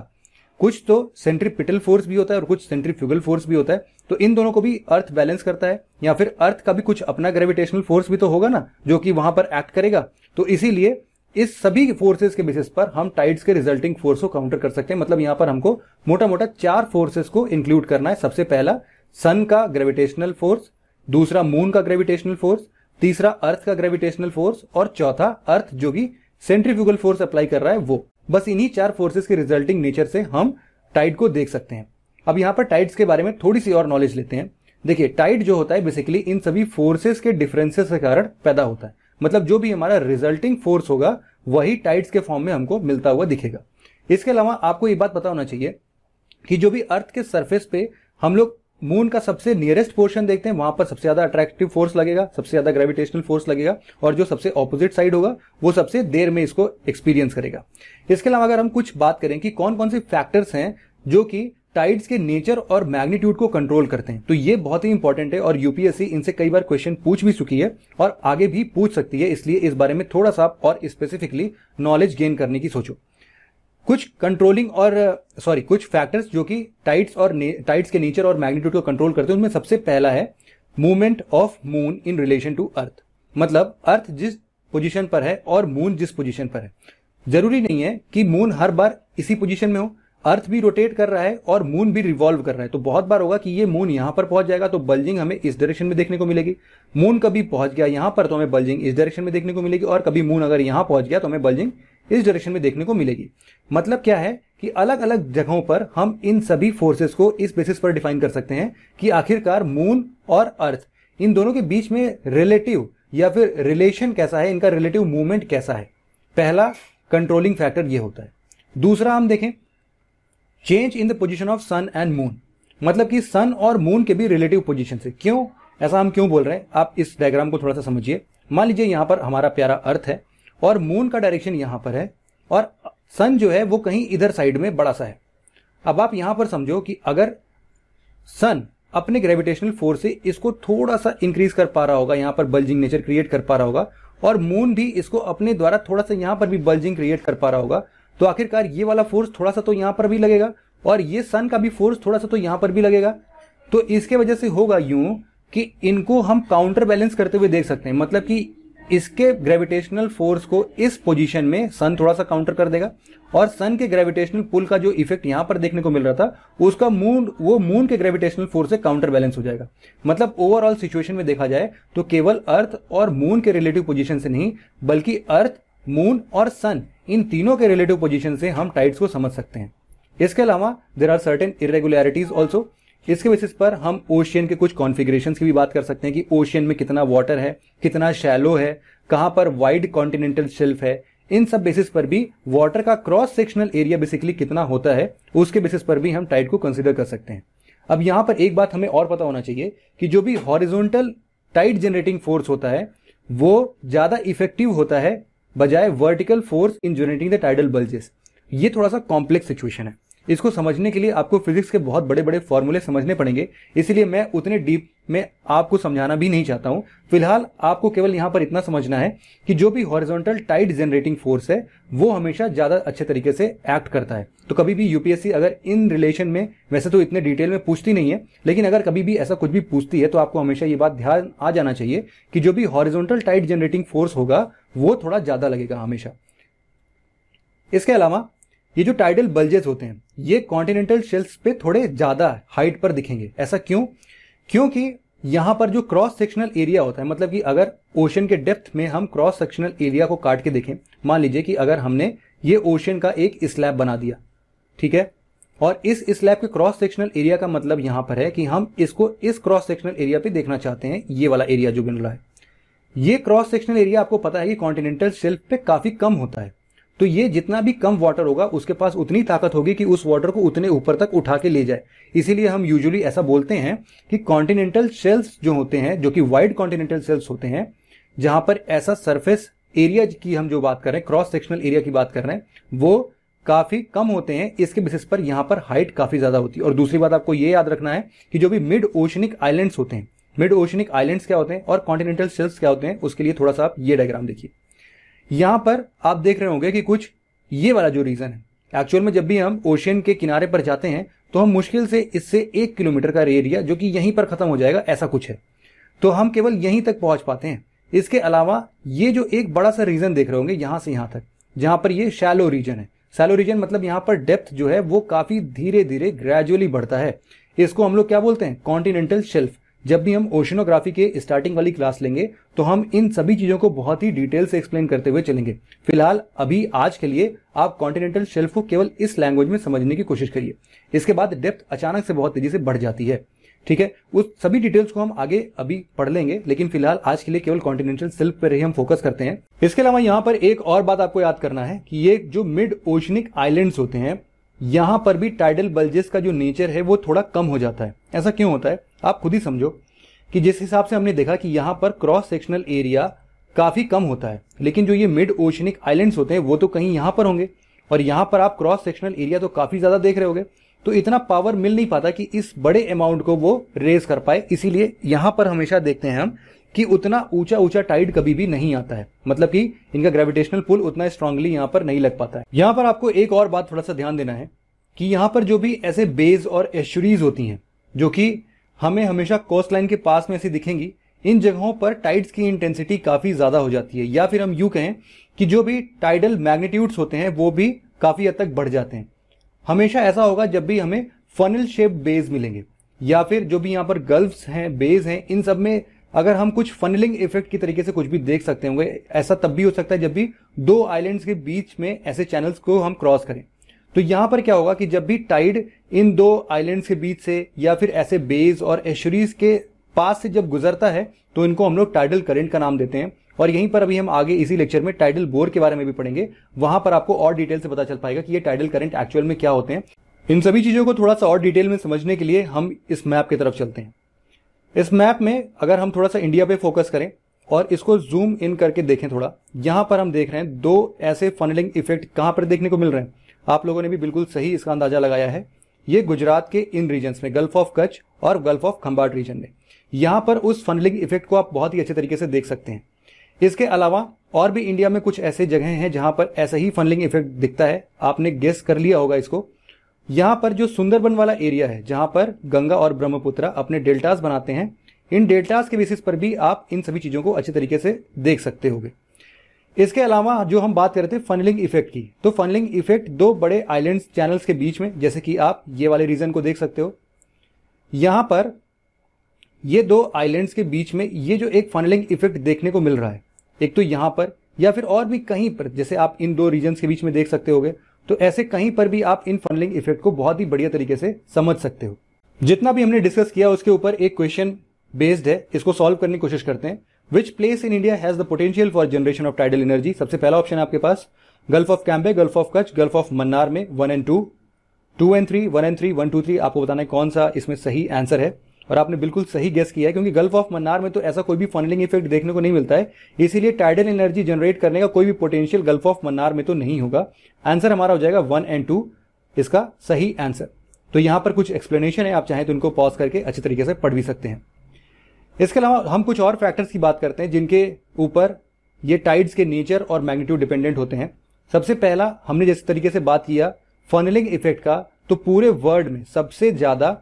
कुछ तो सेंट्रीपिटल फोर्स भी होता है और कुछ सेंट्रीफ्यूगल फोर्स भी होता है। तो इन दोनों को भी अर्थ बैलेंस करता है, या फिर अर्थ का भी कुछ अपना ग्रेविटेशनल फोर्स भी तो होगा ना, जो कि वहाँ पर एक्ट करेगा। तो इसीलिए इस सभी फोर्सेस के बेसिस पर हम टाइड्स के रिजल्टिंग फोर्स को काउंटर कर सकते हैं। मतलब यहाँ पर हमको मोटा मोटा चार फोर्सेस को इंक्लूड करना है। सबसे पहला सन का ग्रेविटेशनल फोर्स दूसरा मून का ग्रेविटेशनल फोर्स तीसरा अर्थ का ग्रेविटेशनल फोर्स और चौथा अर्थ जो भी सेंट्रीफ्यूगल फोर्स अप्लाई कर रहा है वो। बस इन्हीं चार फोर्सेस के रिजल्टिंग नेचर से हम टाइड को देख सकते हैं। अब यहाँ पर टाइड्स के बारे में थोड़ी सी और नॉलेज लेते हैं। देखिए टाइड जो होता है बेसिकली इन सभी फोर्सेस के डिफरेंसेस के कारण पैदा होता है। मतलब जो भी हमारा रिजल्टिंग फोर्स होगा, वही टाइड्स के फॉर्म में हमको मिलता हुआ दिखेगा। इसके अलावा आपको ये बात पता होना चाहिए कि जो भी अर्थ के सरफेस पे हम लोग मून का सबसे नियरेस्ट पोर्शन देखते हैं, वहाँ पर सबसे ज़्यादा अट्रैक्टिव फोर्स लगेगा, सबसे ज़्यादा ग्रेविटेशनल फोर्स लगेगा, और जो सबसे ऑपोजिट साइड होगा, वो सबसे देर में इसको एक्सपीरियंस करेगा। इसके अलावा अगर हम कुछ बात करें कि कौन कौन से फैक्टर्स हैं जो कि टाइड्स के नेचर और मैग्नीट्यूड को कंट्रोल करते हैं तो ये बहुत ही इंपॉर्टेंट है, और यूपीएससी इनसे कई बार क्वेश्चन पूछ भी चुकी है, और आगे भी पूछ सकती है, इसलिए इस बारे में थोड़ा सा और स्पेसिफिकली नॉलेज गेन करने की सोचो। कुछ कंट्रोलिंग और सॉरी कुछ फैक्टर्स जो कि टाइट्स और टाइट्स के नेचर और मैग्नीट्यूड को कंट्रोल करते हैं, उनमें सबसे पहला है movement of moon in relation to earth मतलब अर्थ जिस पोजीशन पर है और मून जिस पोजीशन पर है। ज़रूरी नहीं है कि मून हर बार इसी पोजीशन में हो। अर्थ भी रोटेट कर रहा है और मून भी रिवॉल्व कर रहा है। तो बहुत बार होगा कि ये मून यहाँ पर पहुँच जाएगा तो बल्जिंग हमें इस डायरेक्शन में देखने को मिलेगी। मून कभी पहुँच गया यहाँ पर तो हमें बल्जिंग इस डायरेक्शन में देखने को मिलेगी और कभी मून अगर यहाँ पहुँच गया तो हमें बल्जिंग इस डायरेक्शन में देखने को मिलेगी। मतलब क्या है कि अलग अलग जगहों पर हम इन सभी फोर्सेस को इस बेसिस पर डिफाइन कर सकते हैं कि आखिरकार मून और अर्थ इन दोनों के बीच में रिलेटिव या फिर रिलेशन कैसा है, इनका रिलेटिव मूवमेंट कैसा है। पहला कंट्रोलिंग फैक्टर ये होता है। दूसरा हम देखें change in the position of sun and moon मतलब कि सन और मून के भी रिलेटिव पोजिशन से। क्यों? ऐसा हम क्यों बोल रहे हैं? आप इस डायग्राम को थोड़ा सा समझिए। मान लीजिए यहाँ पर हमारा प्यारा अर्थ है और मून का डायरेक्शन यहाँ पर है और सन जो है वो कहीं इधर साइड में बड़ा सा है। अब आप यहाँ पर समझो कि अगर सन अपने ग्रेविटेशनल फोर्स से इसको थोड़ा सा इंक्रीज कर पा रहा होगा, यहाँ पर बल्जिंग नेचर क्रिएट कर पा रहा होगा और मून भी इसको अपने द्वारा थोड़ा सा यहाँ पर भी बल्जिंग क्रिएट कर पा रहा होगा तो आखिरकार ये वाला फोर्स थोड़ा सा तो यहाँ पर भी लगेगा और ये सन का भी फोर्स थोड़ा सा तो यहाँ पर भी लगेगा। तो इसके वजह से होगा यूँ कि इनको हम काउंटर बैलेंस करते हुए देख सकते हैं। मतलब कि इसके ग्रेविटेशनल फोर्स को इस पोजीशन में सन थोड़ा सा काउंटर कर देगा और सन के ग्रेविटेशनल पुल का जो इफ़ेक्ट यहाँ पर देखने को मिल रहा था, उसका मून वो मून के ग्रेविटेशनल फोर्स से काउंटर बैलेंस हो जाएगा। मतलब ओवरऑल सिचुएशन में देखा जाए तो केवल अर्थ और मून के रिलेटिव पोजीशन से नहीं, बल्कि अर्थ मून और सन इन तीनों के रिलेटिव पोजीशन से हम टाइड्स को समझ सकते हैं। इसके अलावा there are certain irregularities also इसके बेसिस पर हम ओशियन के कुछ कॉन्फ़िगरेशंस की भी बात कर सकते हैं कि ओशियन में कितना वाटर है, कितना शैलो है, कहाँ पर वाइड कॉन्टिनेंटल शेल्फ है। इन सब बेसिस पर भी वाटर का क्रॉस सेक्शनल एरिया बेसिकली कितना होता है, उसके बेसिस पर भी हम टाइड को कंसिडर कर सकते हैं। अब यहाँ पर एक बात हमें और पता होना चाहिए कि जो भी हॉरिजोनटल टाइड जनरेटिंग फोर्स होता है, वो ज़्यादा इफ़ेक्टिव होता है बजाय vertical force in generating the tidal bulges ये थोड़ा सा कॉम्प्लेक्स सिचुएशन है। इसको समझने के लिए आपको फिजिक्स के बहुत बड़े बड़े फॉर्मूले समझने पड़ेंगे। इसलिए मैं उतने डीप में आपको समझाना भी नहीं चाहता हूँ। फ़िलहाल आपको केवल यहाँ पर इतना समझना है कि जो भी हॉरिजॉन्टल टाइड जनरेटिंग फोर्स है, वो हमेशा ज़्यादा अच्छे तरीके से एक्ट करता है। तो कभी भी यूपीएससी अगर इन रिलेशन में, वैसे तो इतने डिटेल में पूछती नहीं है, लेकिन अगर कभी भी ऐसा कुछ भी पूछती है तो आपको हमेशा ये बात ध्यान आ जाना चाहिए कि जो भी हॉरिजॉन्टल टाइट जनरेटिंग फोर्स होगा, वो थोड़ा ज़्यादा लगेगा हमेशा। इसके अलावा ये जो टाइडल बल्जेस होते हैं, ये कॉन्टिनेंटल शेल्स पे थोड़े ज़्यादा हाइट पर दिखेंगे। ऐसा क्यों? क्योंकि यहाँ पर जो क्रॉस सेक्शनल एरिया होता है मतलब कि अगर ओशन के डेप्थ में हम क्रॉस सेक्शनल एरिया को काट के देखें, मान लीजिए कि अगर हमने ये ओशन का एक स्लैब बना दिया, ठीक है? और इस स्लैब के क्रॉस सेक्शनल एरिया का मतलब यहाँ पर है कि हम इसको इस क्रॉस सेक्शनल एरिया पे देखना चाहते हैं, ये वाला एरिया जो बन रहा है। ये क्रॉस सेक्शनल एरिया आपको पता है कि कॉन्टिनेंटल शेल्फ पे काफ़ी कम होता है। तो ये जितना भी कम वाटर होगा, उसके पास उतनी ताकत होगी कि उस वाटर को उतने ऊपर तक उठा के ले जाए। इसीलिए हम यूजुअली ऐसा बोलते हैं कि कॉन्टिनेंटल शेल्स जो होते हैं, जो कि वाइड कॉन्टिनेंटल शेल्स होते हैं, जहाँ पर ऐसा सरफेस एरिया की हम जो बात कर रहे हैं क्रॉस सेक्शनल एरिया की बात कर रहे हैं, वो काफ़ी कम होते हैं। इसके बेसिस पर यहाँ पर हाइट काफ़ी ज़्यादा होती है। और दूसरी बात आपको ये याद रखना है कि जो भी मिड ओशनिक आइलैंड्स होते हैं मिड ओशनिक आइलैंड्स क्या होते हैं और कॉन्टिनेंटल शेल्स क्या होते हैं, उसके लिए थोड़ा सा आप ये डायग्राम देखिए। यहाँ पर आप देख रहे होंगे कि कुछ ये वाला जो रीजन है एक्चुअल में जब भी हम ओशियन के किनारे पर जाते हैं तो हम मुश्किल से इससे एक किलोमीटर का एरिया जो कि यहीं पर खत्म हो जाएगा, ऐसा कुछ है। तो हम केवल यहीं तक पहुँच पाते हैं। इसके अलावा ये जो एक बड़ा सा रीजन देख रहे होंगे, यहाँ से यहाँ तक, जहाँ पर ये शैलो रीजन है। शैलो रीजन मतलब यहाँ पर डेप्थ जो है, वो काफ़ी धीरे धीरे ग्रेजुअली बढ़ता है। इसको हम लोग क्या बोलते हैं? कॉन्टिनेंटल शेल्फ जब भी हम ओशनोग्राफी के स्टार्टिंग वाली क्लास लेंगे तो हम इन सभी चीज़ों को बहुत ही डिटेल से एक्सप्लेन करते हुए चलेंगे। फ़िलहाल, अभी आज के लिए आप कॉन्टिनेंटल शेल्फ को केवल इस लैंग्वेज में समझने की कोशिश करिए। इसके बाद डेप्थ अचानक से बहुत तेज़ी से बढ़ जाती है। ठीक है? उस सभी डिटेल्स को हम आगे अभी पढ़ लेंगे, लेकिन फ़िलहाल आज के लिए केवल कॉन्टिनेंटल सेल्फ पर ही हम फोकस करते हैं। इसके अलावा यहाँ पर एक और बात आपको याद करना है कि ये जो मिड ओशनिक आइलैंड्स होते हैं, यहाँ पर भी टाइडल बल्जेस का जो नेचर है, वो थोड़ा कम हो जाता है। ऐसा क्यों होता है? आप खुद ही समझो कि जिस हिसाब से हमने देखा कि यहाँ पर क्रॉस सेक्शनल एरिया काफ़ी कम होता है, लेकिन जो ये मिड ओशनिक आइलैंड्स होते हैं, वो तो कहीं यहाँ पर होंगे, और यहाँ पर आप क्रॉस सेक्शनल एरिया तो काफ़ी ज़्यादा देख रहे होगे तो इतना पावर मिल नहीं पाता कि इस बड़े अमाउंट को वो रेज कर पाए। इसीलिए यहाँ पर हमेशा देखते हैं हम कि उतना ऊँचा ऊँचा टाइड कभी भी नहीं आता है। मतलब कि इनका ग्रेविटेशनल पुल उतना स्ट्रांगली यहाँ पर नहीं लग पाता है। यहाँ पर आपको एक और बात थोड़ा सा ध्यान देना है कि यहाँ पर जो भी ऐसे बेज और एश्यूरीज होती हैं, जो कि हमें हमेशा कोस्ट लाइन के पास में ऐसी दिखेंगी। इन जगहों पर टाइड्स की इंटेंसिटी काफ़ी ज़्यादा हो जाती है। या फिर हम यू कहें कि जो भी टाइडल मैग्नीट्यूड्स होते हैं, वो भी काफ़ी हद तक बढ़ जाते हैं। हमेशा ऐसा होगा जब भी हमें फनल शेप बेज मिलेंगे। या फिर जो भी यहाँ पर गल्फ्स हैं बेज हैं, इन सब में अगर हम कुछ फनलिंग इफ़ेक्ट की तरीके से कुछ भी देख सकते होंगे, ऐसा तब भी हो सकता है जब भी दो आइलैंड्स के बीच में ऐसे चैनल्स को हम क्रॉस करें। तो यहाँ पर क्या होगा कि जब भी टाइड इन दो आइलैंड्स के बीच से या फिर ऐसे बेज और एशरीज के पास से जब गुजरता है तो इनको हम लोग टाइडल करंट का नाम देते हैं। और यहीं पर अभी हम आगे इसी लेक्चर में टाइडल बोर के बारे में भी पढ़ेंगे। वहाँ पर आपको और डिटेल से पता चल पाएगा कि ये टाइडल करंट एक्चुअल में क्या होते हैं। इन सभी चीज़ों को थोड़ा सा और डिटेल में समझने के लिए हम इस मैप की तरफ़ चलते हैं। इस मैप में अगर हम थोड़ा सा इंडिया पे फोकस करें और इसको जूम इन करके देखें थोड़ा। यहाँ पर हम देख रहे हैं दो ऐसे फनलिंग इफ़ेक्ट कहाँ पर देखने को मिल रहे हैं। आप लोगों ने भी बिल्कुल सही इसका अंदाज़ा लगाया है। ये गुजरात के इन रीजन में गल्फ ऑफ़ कच्छ और गल्फ ऑफ़ खंबाट रीजन में। यहाँ पर उस फनलिंग इफ़ेक्ट को आप बहुत ही अच्छे तरीके से देख सकते हैं। इसके अलावा और भी इंडिया में कुछ ऐसे जगह हैं जहाँ पर ऐसा ही फनलिंग इफ़ेक्ट दिखता है। आपने गेस कर लिया होगा इसको। यहाँ पर जो सुंदरबन वाला एरिया है, जहाँ पर गंगा और ब्रह्मपुत्र अपने डेल्टास बनाते हैं, इन डेल्टास के बेसिस पर भी आप इन सभी चीज़ों को अच्छे तरीके से देख सकते होगे। इसके अलावा जो हम बात कर रहे थे फनलिंग इफ़ेक्ट की तो फनलिंग इफ़ेक्ट दो बड़े आइलैंड्स चैनल्स के बीच में, जैसे कि आप ये वाले रीजन को देख सकते हो। यहाँ पर ये दो आइलैंड्स के बीच में ये जो एक फनलिंग इफ़ेक्ट देखने को मिल रहा है, एक तो यहाँ पर, या फिर और भी कहीं पर, जैसे आप इन दो रीजन के बीच में देख सकते होगे तो ऐसे कहीं पर भी आप इन फनलिंग इफ़ेक्ट को बहुत ही बढ़िया तरीके से समझ सकते हो। जितना भी हमने डिस्कस किया उसके ऊपर एक क्वेश्चन बेस्ड है, इसको सॉल्व करने की कोशिश करते हैं। Which place in India has the potential for generation of tidal energy सबसे पहला ऑप्शन है आपके पास gulf of Cambay gulf of Kutch gulf of Mannar में one and two two and three one and three one two three आपको बताना है कौन सा इसमें सही आंसर है। और आपने बिल्कुल सही गेस किया है, क्योंकि गल्फ ऑफ़ मन्नार में तो ऐसा कोई भी फनलिंग इफ़ेक्ट देखने को नहीं मिलता है, इसीलिए टाइडल एनर्जी जनरेट करने का कोई भी पोटेंशियल गल्फ ऑफ़ मन्नार में तो नहीं होगा। आंसर हमारा हो जाएगा वन एंड टू इसका सही आंसर तो यहाँ पर कुछ एक्सप्लेनेशन है, आप चाहें तो उनको पॉज करके अच्छे तरीके से पढ़ भी सकते हैं। इसके अलावा हम कुछ और फैक्टर्स की बात करते हैं जिनके ऊपर ये टाइड्स के नेचर और मैग्नीट्यूड डिपेंडेंट होते हैं। सबसे पहला, हमने जिस तरीके से बात किया फनलिंग इफ़ेक्ट का तो पूरे वर्ल्ड में सबसे ज़्यादा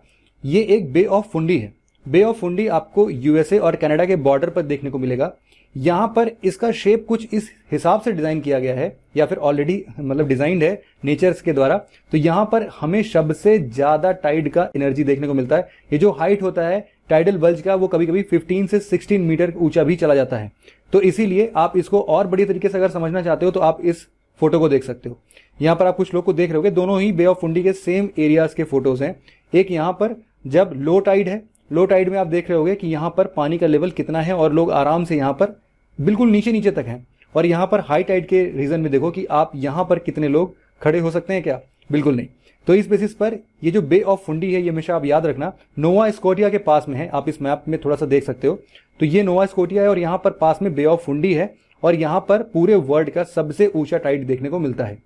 ये एक बे ऑफ़ फुंडी है। बे ऑफ़ फुंडी आपको यूएसए और कनाडा के बॉर्डर पर देखने को मिलेगा। यहाँ पर इसका शेप कुछ इस हिसाब से डिज़ाइन किया गया है, या फिर ऑलरेडी मतलब डिजाइंड है नेचर्स के द्वारा। तो यहाँ पर हमें सबसे ज़्यादा टाइड का एनर्जी देखने को मिलता है। ये जो हाइट होता है टाइडल बल्ज का वो कभी कभी 15 से 16 मीटर ऊँचा भी चला जाता है। तो इसीलिए आप इसको और बढ़िया तरीके से अगर समझना चाहते हो तो आप इस फ़ोटो को देख सकते हो। यहाँ पर आप कुछ लोग को देख रहे हो दोनों ही बे ऑफ़ फुंडी के सेम एरियाज़ के फ़ोटोज़ हैं। एक यहाँ पर जब लो टाइड है लो टाइड में आप देख रहे होगे कि यहाँ पर पानी का लेवल कितना है और लोग आराम से यहाँ पर बिल्कुल नीचे नीचे तक हैं। और यहाँ पर हाई टाइड के रीजन में देखो कि आप यहाँ पर कितने लोग खड़े हो सकते हैं क्या? बिल्कुल नहीं। तो इस बेसिस पर ये जो बे ऑफ़ फुंडी है, ये हमेशा आप याद रखना नोवा स्कोटिया के पास में है, आप इस मैप में थोड़ा सा देख सकते हो। तो ये नोवा स्कोटिया है और यहाँ पर पास में बे ऑफ़ फुंडी है और यहाँ पर पूरे वर्ल्ड का सबसे ऊँचा टाइट देखने को मिलता है।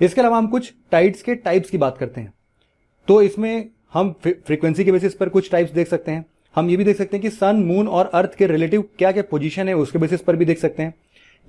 इसके अलावा हम कुछ टाइट्स के टाइप्स की बात करते हैं। तो इसमें हम फ्रीक्वेंसी के बेसिस पर कुछ टाइप्स देख सकते हैं। हम ये भी देख सकते हैं कि सन मून और अर्थ के रिलेटिव क्या क्या पोजीशन है, उसके बेसिस पर भी देख सकते हैं।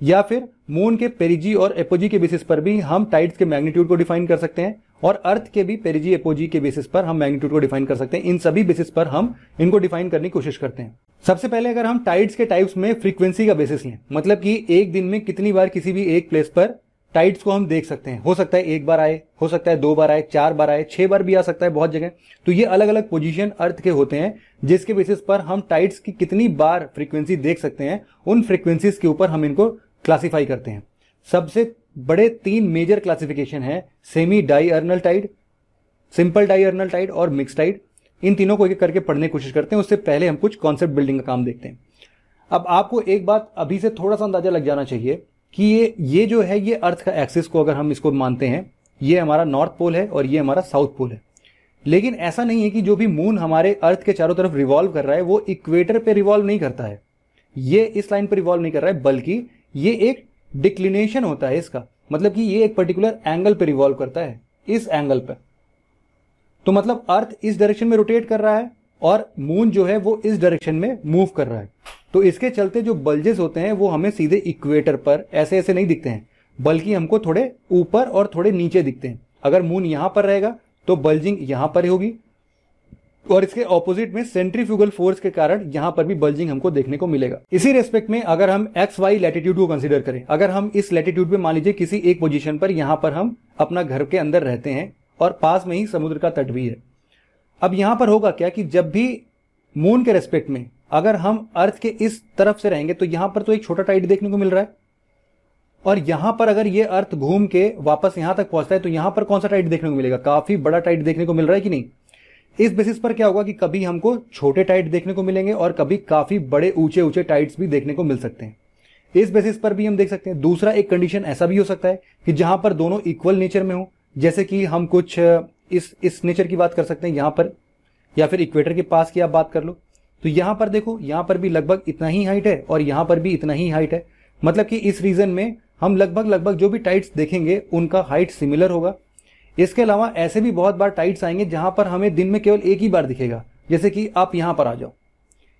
या फिर मून के पेरिजी और एपोजी के बेसिस पर भी हम टाइड्स के मैग्नीट्यूड को डिफाइन कर सकते हैं और अर्थ के भी पेरिजी एपोजी के बेसिस पर हम मैग्नीट्यूड को डिफाइन कर सकते हैं। इन सभी बेसिस पर हम इनको डिफाइन करने की कोशिश करते हैं। सबसे पहले अगर हम टाइड्स के टाइप्स में फ्रीक्वेंसी का बेसिस लें मतलब कि एक दिन में कितनी बार किसी भी एक प्लेस पर टाइड्स को हम देख सकते हैं। हो सकता है एक बार आए, हो सकता है दो बार आए, चार बार आए, छह बार भी आ सकता है बहुत जगह। तो ये अलग अलग पोजीशन अर्थ के होते हैं, जिसके बेसिस पर हम टाइड्स की कितनी बार फ्रीक्वेंसी देख सकते हैं, उन फ्रीक्वेंसीज के ऊपर हम इनको क्लासिफाई करते हैं। सबसे बड़े तीन मेजर क्लासिफिकेशन है semi diurnal tide simple diurnal tide और मिक्स टाइड इन तीनों को एक करके पढ़ने की कोशिश करते हैं, उससे पहले हम कुछ कॉन्सेप्ट बिल्डिंग का काम देखते हैं। अब आपको एक बात अभी से थोड़ा सा अंदाज़ा लग जाना चाहिए कि ये ये जो है, ये अर्थ का एक्सिस को अगर हम इसको मानते हैं, ये हमारा नॉर्थ पोल है और ये हमारा साउथ पोल है। लेकिन ऐसा नहीं है कि जो भी मून हमारे अर्थ के चारों तरफ़ रिवॉल्व कर रहा है, वो इक्वेटर पे रिवॉल्व नहीं करता है। ये इस लाइन पर रिवॉल्व नहीं कर रहा है, बल्कि ये एक डिक्लिनेशन होता है इसका। मतलब कि ये एक पर्टिकुलर एंगल पे रिवॉल्व करता है, इस एंगल पे। तो मतलब अर्थ इस डायरेक्शन में रोटेट कर रहा है और मून जो है वो इस डायरेक्शन में मूव कर रहा है। तो इसके चलते जो बल्जेस होते हैं वो हमें सीधे इक्वेटर पर ऐसे ऐसे नहीं दिखते हैं, बल्कि हमको थोड़े ऊपर और थोड़े नीचे दिखते हैं। अगर मून यहाँ पर रहेगा तो बल्जिंग यहाँ पर होगी और इसके ऑपोजिट में सेंट्रीफ्यूगल फोर्स के कारण यहाँ पर भी बल्जिंग हमको देखने को मिलेगा। इसी रेस्पेक्ट में अगर हम एक्स वाई लैटिट्यूड को कंसीडर करें, अगर हम इस लैटिट्यूड में मान लीजिए किसी एक पोजीशन पर यहाँ पर हम अपना घर के अंदर रहते हैं और पास में ही समुद्र का तट भी है। अब यहाँ पर होगा क्या कि जब भी मून के रेस्पेक्ट में अगर हम अर्थ के इस तरफ़ से रहेंगे तो यहाँ पर तो एक छोटा टाइट देखने को मिल रहा है। और यहाँ पर अगर ये अर्थ घूम के वापस यहाँ तक पहुँचता है तो यहाँ पर कौन सा टाइट देखने को मिलेगा? काफ़ी बड़ा टाइट देखने को मिल रहा है कि नहीं? इस बेसिस पर क्या होगा कि कभी हमको छोटे टाइट देखने को मिलेंगे और कभी काफ़ी बड़े ऊँचे ऊँचे टाइट्स भी देखने को मिल सकते हैं। इस बेसिस पर भी हम देख सकते हैं। दूसरा एक कंडीशन ऐसा भी हो सकता है कि जहाँ पर दोनों इक्वल नेचर में हो। जैसे कि हम कुछ इस इस नेचर की बात कर सकते हैं यहाँ पर, या फिर इक्वेटर के पास की आप बात कर लो। तो यहाँ पर देखो, यहाँ पर भी लगभग इतना ही हाइट है और यहाँ पर भी इतना ही हाइट है। मतलब कि इस रीजन में हम लगभग लगभग जो भी टाइट्स देखेंगे, उनका हाइट सिमिलर होगा। इसके अलावा ऐसे भी बहुत बार टाइट्स आएँगे जहाँ पर हमें दिन में केवल एक ही बार दिखेगा। जैसे कि आप यहाँ पर आ जाओ।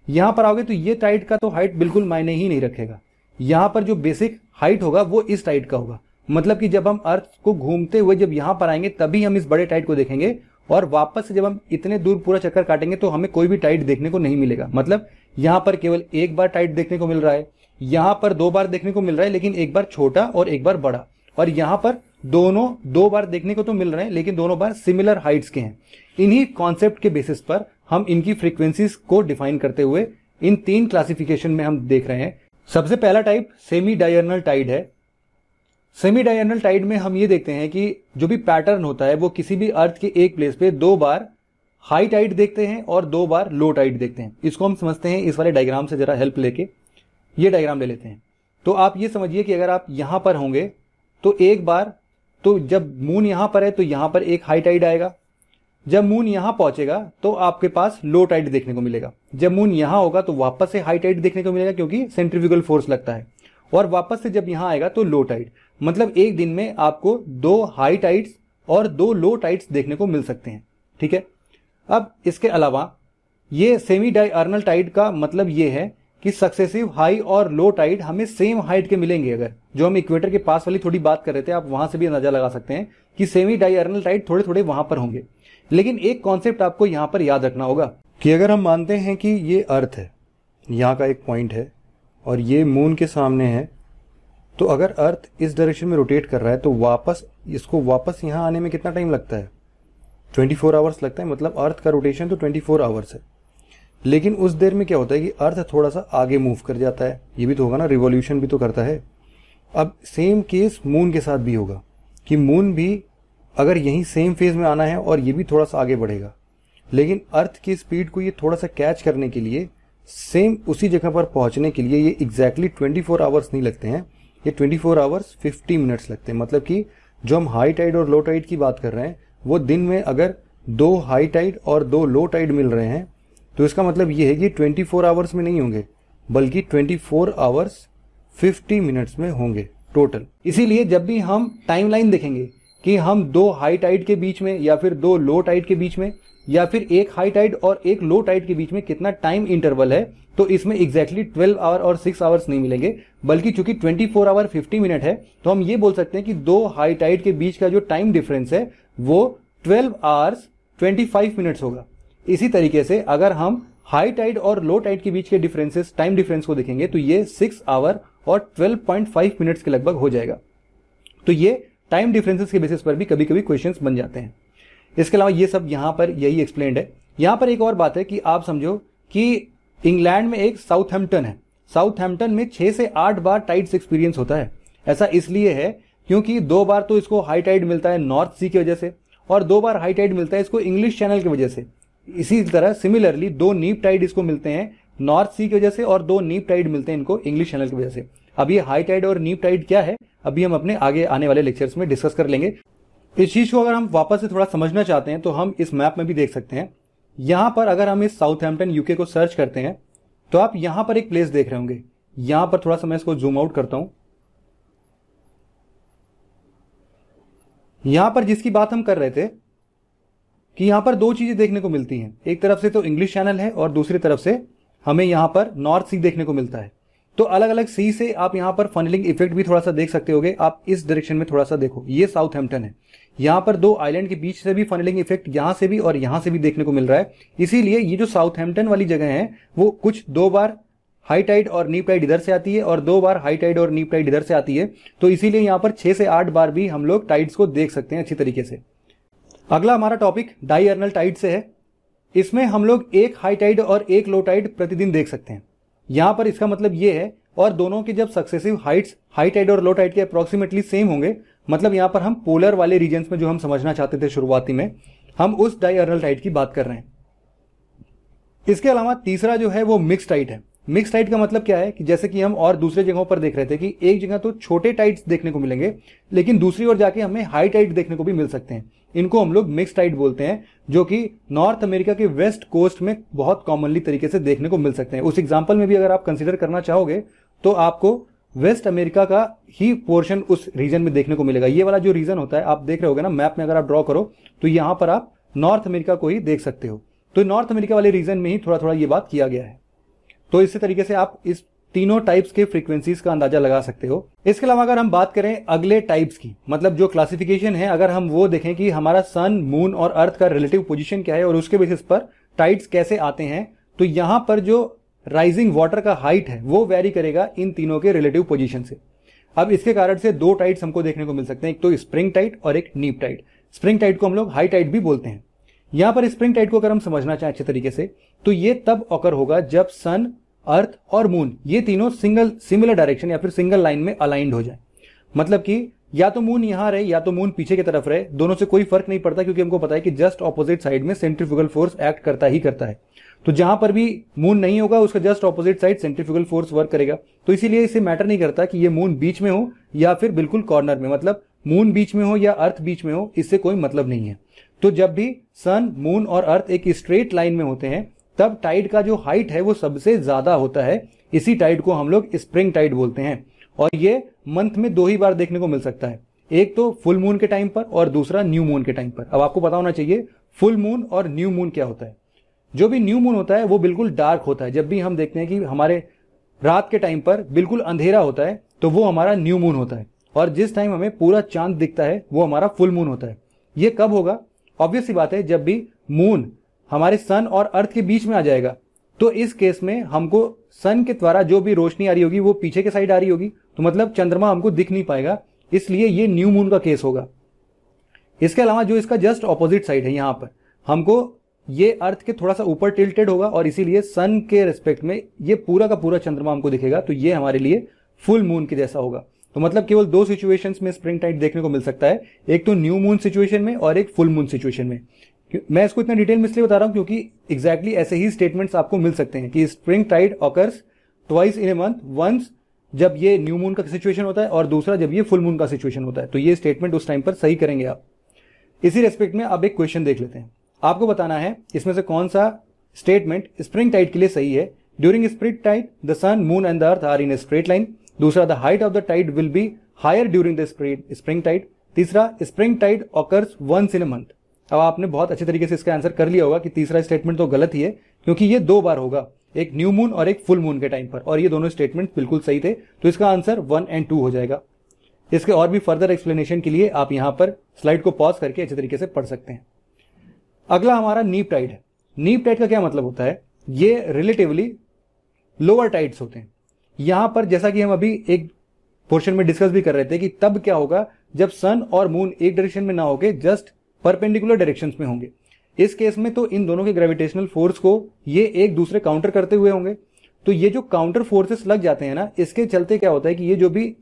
यहाँ पर आओगे तो ये टाइट का तो हाइट बिल्कुल मायने ही नहीं रखेगा। यहाँ पर जो बेसिक हाइट होगा, वो इस टाइट का होगा। मतलब कि जब हम अर्थ को घूमते हुए जब यहाँ पर आएँगे, तभी हम इस बड़े टाइट को देखेंगे और वापस से जब हम इतने दूर पूरा चक्कर काटेंगे तो हमें कोई भी टाइट देखने को नहीं मिलेगा। मतलब यहाँ पर केवल एक बार टाइट देखने को मिल रहा है, यहाँ पर दो बार देखने को मिल रहा है, लेकिन एक बार छोटा और एक बार बड़ा। और यहाँ पर दोनों, दो बार देखने को तो मिल रहे हैं, लेकिन दोनों बार सिमिलर हाइट्स के हैं। इन्हीं कॉन्सेप्ट के बेसिस पर हम इनकी फ्रीक्वेंसीज को डिफाइन करते हुए इन तीन क्लासिफिकेशन में हम देख रहे हैं। सबसे पहला टाइप सेमी डायर्नल टाइड है। सेमी डायर्नल टाइड में हम ये देखते हैं कि जो भी पैटर्न होता है, वो किसी भी अर्थ के एक प्लेस पे दो बार हाई टाइड देखते हैं और दो बार लो टाइड देखते हैं। इसको हम समझते हैं, इस वाले डायग्राम से जरा हेल्प लेके। ये डायग्राम ले लेते हैं। तो आप ये समझिए कि अगर आप यहाँ पर होंगे तो एक बार तो जब मून यहाँ पर है तो यहाँ पर एक हाई टाइड आएगा। जब मून यहाँ पहुंचेगा तो आपके पास लो टाइड देखने को मिलेगा। जब मून यहाँ होगा तो वापस से हाई टाइड देखने को मिलेगा, क्योंकि सेंट्रीफ्यूगल फोर्स लगता है। और वापस से जब यहाँ आएगा तो लो टाइड मतलब एक दिन में आपको दो हाई टाइड्स और दो लो टाइड्स देखने को मिल सकते हैं। ठीक है? अब इसके अलावा, ये सेमी डाई अर्नल टाइड का मतलब ये है कि सक्सेसिव हाई और लो टाइड हमें सेम हाइट के मिलेंगे अगर। जो हम इक्वेटर के पास वाली थोड़ी बात कर रहे थे, आप वहाँ से भी अंदाज़ा लगा सकते हैं कि सेमी डायर्नल टाइड थोड़े थोड़े वहाँ पर होंगे। लेकिन एक कॉन्सेप्ट आपको यहाँ पर याद रखना होगा कि अगर हम मानते हैं कि ये अर्थ है, यहाँ का एक पॉइंट है और ये मून के सामने है तो अगर अर्थ इस डायरेक्शन में रोटेट कर रहा है तो वापस, इसको वापस यहाँ आने में कितना टाइम लगता है? 24 फोर आवर्स लगता है मतलब अर्थ का रोटेशन तो 24 फोर आवर्स है। लेकिन उस देर में क्या होता है कि अर्थ थोड़ा सा आगे मूव कर जाता है। ये भी तो होगा ना रिवॉल्यूशन भी तो करता है। अब सेम केस मून के साथ भी होगा कि मून भी अगर यही सेम फ़ेज़ में आना है और ये भी थोड़ा सा आगे बढ़ेगा। लेकिन अर्थ की स्पीड को ये थोड़ा सा कैच करने के लिए सेम उसी जगह पर पहुँचने के लिए ये एग्जैक्टली ट्वेंटी फोर आवर्स नहीं लगते हैं। ये twenty four hours fifty minutes लगते हैं। मतलब कि जो हम हाई टाइड और लो टाइड की बात कर रहे हैं, वो दिन में अगर दो हाई टाइड और दो लो टाइड मिल रहे हैं तो इसका मतलब ये है कि 24 फोर आवर्स में नहीं होंगे, बल्कि 24 फोर आवर्स 50 मिनट्स में होंगे टोटल इसीलिए जब भी हम टाइमलाइन देखेंगे कि हम दो हाई टाइड के बीच में या फिर दो लो टाइड के बीच में या फिर एक हाई टाइड और एक लो टाइड के बीच में कितना टाइम इंटरवल है तो इसमें एग्जैक्टली 12 आवर और 6 आवर्स नहीं मिलेंगे, बल्कि चूँकि 24 आवर 50 मिनट है तो हम ये बोल सकते हैं कि दो हाई टाइड के बीच का जो टाइम डिफरेंस है, वो 12 आवर्स 25 मिनट्स होगा। इसी तरीके से अगर हम हाई टाइड और लो टाइड के बीच के डिफरेंसेस टाइम डिफरेंस को देखेंगे तो ये सिक्स आवर और 12.5 मिनट्स के लगभग हो जाएगा। तो ये टाइम डिफरेंसेस के बेसिस पर भी कभी कभी क्वेश्चंस बन जाते हैं। इसके अलावा ये सब यहाँ पर यही एक्सप्लेन है। यहाँ पर एक और बात है कि आप समझो कि इंग्लैंड में एक साउथहैम्पटन है। साउथ साउथहैम्पटन में छह से आठ बार टाइड्स एक्सपीरियंस होता है। ऐसा इसलिए है क्योंकि दो बार तो इसको हाई टाइड मिलता है नॉर्थ सी की वजह से और दो बार हाई टाइड मिलता है इसको इंग्लिश चैनल की वजह से। इसी तरह सिमिलरली दो नीप टाइड इसको मिलते हैं नॉर्थ सी की वजह से और दो नीप टाइड मिलते हैं इनको इंग्लिश चैनल की वजह से। अब ये हाई टाइड और नीप टाइड क्या है, अभी हम अपने आगे आने वाले लेक्चर्स में डिस्कस कर लेंगे। इस चीज़ को अगर हम वापस से थोड़ा समझना चाहते हैं तो हम इस मैप में भी देख सकते हैं। यहाँ पर अगर हम इस साउथहैम्पटन यूके को सर्च करते हैं तो आप यहाँ पर एक प्लेस देख रहे होंगे। यहाँ पर थोड़ा सा मैं इसको जूम आउट करता हूँ। यहाँ पर जिसकी बात हम कर रहे थे कि यहाँ पर दो चीज़ें देखने को मिलती हैं। एक तरफ़ से तो इंग्लिश चैनल है और दूसरी तरफ़ से हमें यहाँ पर नॉर्थ सी देखने को मिलता है। तो अलग अलग सी से आप यहाँ पर फनलिंग इफ़ेक्ट भी थोड़ा सा देख सकते होगे। आप इस डायरेक्शन में थोड़ा सा देखो। ये साउथ हैम्पटन है। यहाँ पर दो आइलैंड के बीच से भी फनलिंग इफ़ेक्ट यहाँ से भी और यहाँ से भी देखने को मिल रहा है। इसीलिए ये जो साउथ हैम्पटन वाली जगह है, वो कुछ दो बार हाई टाइड और नीप टाइड इधर से आती है और दो बार हाई टाइड और नीप टाइड इधर से आती है। तो इसीलिए यहाँ पर छह से आठ बार भी हम लोग टाइड्स को देख सकते हैं अच्छी तरीके से। अगला हमारा टॉपिक डाइर्नल टाइड से है। इसमें हम लोग एक हाई टाइड और एक लो टाइड प्रतिदिन देख सकते हैं। यहाँ पर इसका मतलब ये है, और दोनों के जब सक्सेसिव हाइट्स हाई टाइड और लो टाइड के अप्रोक्सीमेटली सेम होंगे मतलब यहाँ पर हम पोलर वाले रीजन में जो हम समझना चाहते थे शुरुआती में, हम उस डाइर्नल टाइड की बात कर रहे हैं। इसके अलावा तीसरा जो है वो मिक्स टाइट है। मिक्स टाइट का मतलब क्या है कि जैसे कि हम और दूसरे जगहों पर देख रहे थे कि एक जगह तो छोटे टाइट्स देखने को मिलेंगे, लेकिन दूसरी ओर जाके हमें हाई टाइट देखने को भी मिल सकते हैं। इनको हम लोग मिक्स टाइट बोलते हैं, जो कि नॉर्थ अमेरिका के वेस्ट कोस्ट में बहुत कॉमनली तरीके से देखने को मिल सकते हैं। उस एग्ज़ाम्पल में भी अगर आप कंसिडर करना चाहोगे तो आपको वेस्ट अमेरिका का ही पोर्शन उस रीजन में देखने को मिलेगा। ये वाला जो रीजन होता है, आप देख रहे होगे ना मैप में अगर आप ड्रॉ करो तो यहाँ पर आप नॉर्थ अमेरिका को ही देख सकते हो। तो नॉर्थ अमेरिका वाले रीजन में ही थोड़ा थोड़ा ये बात किया गया है। तो इसी तरीके से आप इस तीनों टाइप्स के फ्रीक्वेंसीज का अंदाज़ा लगा सकते हो। इसके अलावा अगर हम बात करें अगले टाइप्स की मतलब जो क्लासिफिकेशन है, अगर हम वो देखें कि हमारा सन मून और अर्थ का रिलेटिव पोजिशन क्या है और उसके बेसिस पर टाइड्स कैसे आते हैं तो यहाँ पर जो राइजिंग वाटर का हाइट है, वो वेरी करेगा इन तीनों के रिलेटिव पोजीशन से। अब इसके कारण से दो टाइड्स हमको देखने को मिल सकते हैं, एक तो स्प्रिंग टाइट और एक नीप टाइट स्प्रिंग टाइट को हम लोग हाई टाइट भी बोलते हैं। यहाँ पर स्प्रिंग टाइट को अगर हम समझना चाहें अच्छे तरीके से तो ये तब ऑकर होगा जब सन अर्थ और मून, ये तीनों सिंगल सिमिलर डायरेक्शन या फिर सिंगल लाइन में अलाइंड हो जाए। मतलब कि या तो मून यहाँ रहे, या तो मून पीछे की तरफ़ रहे, दोनों से कोई फ़र्क नहीं पड़ता क्योंकि हमको पता है कि जस्ट ऑपोजिट साइड में सेंट्रीफ्यूगल फोर्स एक्ट करता ही करता है। तो जहाँ पर भी मून नहीं होगा, उसका just opposite side centrifugal force work करेगा। तो इसीलिए इसे मैटर नहीं करता कि ये मून बीच में हो या फिर बिल्कुल कॉर्नर में। मतलब मून बीच में हो या अर्थ बीच में हो, इससे कोई मतलब नहीं है। तो जब भी सन मून और अर्थ एक स्ट्रेट लाइन में होते हैं तब टाइड का जो हाइट है वो सबसे ज़्यादा होता है। इसी टाइड को हम लोग स्प्रिंग टाइड बोलते हैं। और ये मंथ में दो ही बार देखने को मिल सकता है। एक तो फुल मून के टाइम पर और दूसरा न्यू मून के टाइम पर। अब आपको पता होना चाहिए फुल मून और न्यू मून क्या होता है। जो भी न्यू मून होता है, वो बिल्कुल डार्क होता है। जब भी हम देखते हैं कि हमारे रात के टाइम पर बिल्कुल अंधेरा होता है तो वो हमारा न्यू मून होता है। और जिस टाइम हमें पूरा चाँद दिखता है, वो हमारा फुल मून होता है। ये कब होगा? ऑब्वियस सी बात है, जब भी मून हमारे सन और अर्थ के बीच में आ जाएगा। तो इस केस में हमको सन के द्वारा जो भी रोशनी आ रही होगी, वो पीछे के साइड आ रही होगी। तो मतलब चंद्रमा हमको दिख नहीं पाएगा। इसलिए ये न्यू मून का केस होगा। इसके अलावा जो इसका जस्ट ऑपोजिट साइड है यहाँ पर, हमको ये अर्थ के थोड़ा सा ऊपर टिल्टेड होगा और इसीलिए सन के रिस्पेक्ट में ये पूरा का पूरा चंद्रमा हमको दिखेगा। तो ये हमारे लिए फुल मून के जैसा होगा। तो मतलब केवल दो सिचुएशंस में स्प्रिंग टाइट देखने को मिल सकता है। एक तो न्यू मून सिचुएशन में और एक फुल मून सिचुएशन में। मैं इसको इतना डिटेल में इसलिए बता रहा हूँ क्योंकि एग्जैक्टली exactly ऐसे ही स्टेटमेंट्स आपको मिल सकते हैं कि spring tide occurs twice in a month once जब ये न्यू मून का सिचुएशन होता है और दूसरा जब ये फुल मून का सिचुएशन होता है। तो ये स्टेटमेंट उस टाइम पर सही करेंगे आप। इसी रेस्पेक्ट में आप एक क्वेश्चन देख लेते हैं। आपको बताना है, इसमें से कौन सा स्टेटमेंट स्प्रिंग टाइड के लिए सही है? During spring tide the sun moon and the earth are in straight line दूसरा the height of the tide will be higher during the spring tide तीसरा spring tide occurs once in a month अब आपने बहुत अच्छे तरीके से इसका आंसर कर लिया होगा कि तीसरा स्टेटमेंट तो गलत ही है, क्योंकि ये दो बार होगा, एक न्यू मून और एक फुल मून के टाइम पर, और ये दोनों स्टेटमेंट बिल्कुल सही थे तो इसका आंसर वन एंड टू हो जाएगा। इसके और भी फर्दर एक्सप्लेनेशन के लिए आप यहाँ पर स्लाइड को पॉज करके अच्छे तरीके से पढ़ सकते हैं। अगला हमारा नीप टाइड है। नीप टाइड का क्या मतलब होता है? ये रिलेटिवली लोअर टाइड्स होते हैं। यहाँ पर जैसा कि हम अभी एक पोर्शन में डिस्कस भी कर रहे थे कि तब क्या होगा, जब सन और मून एक डायरेक्शन में ना होके जस्ट परपेंडिकुलर डायरेक्शंस में होंगे। इस केस में तो इन दोनों के ग्रेविटेशनल फोर्स को ये एक दूसरे काउंटर करते हुए होंगे। तो ये जो काउंटर फोर्सेस लग जाते हैं ना, इसके चलते क्या होता है कि ये जो भी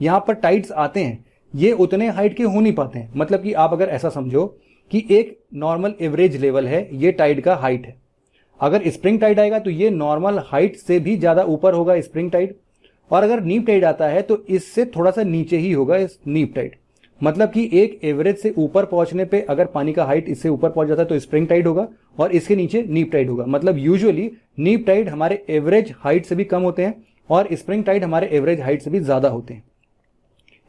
यहाँ पर टाइड्स आते हैं, ये उतने हाइट के हो नहीं पाते हैं। मतलब कि आप अगर ऐसा समझो कि एक नॉर्मल एवरेज लेवल है, ये टाइड का हाइट है। अगर स्प्रिंग टाइड आएगा तो ये नॉर्मल हाइट से भी ज़्यादा ऊपर होगा स्प्रिंग टाइड और अगर नीप टाइड आता है तो इससे थोड़ा सा नीचे ही होगा इस नीप टाइड मतलब कि एक एवरेज से ऊपर पहुँचने पे अगर पानी का हाइट इससे ऊपर पहुँच जाता है तो स्प्रिंग टाइड होगा और इसके नीचे नीप टाइड होगा। मतलब यूजुअली नीप टाइड हमारे एवरेज हाइट से भी कम होते हैं और स्प्रिंग टाइड हमारे एवरेज हाइट से भी ज़्यादा होते हैं।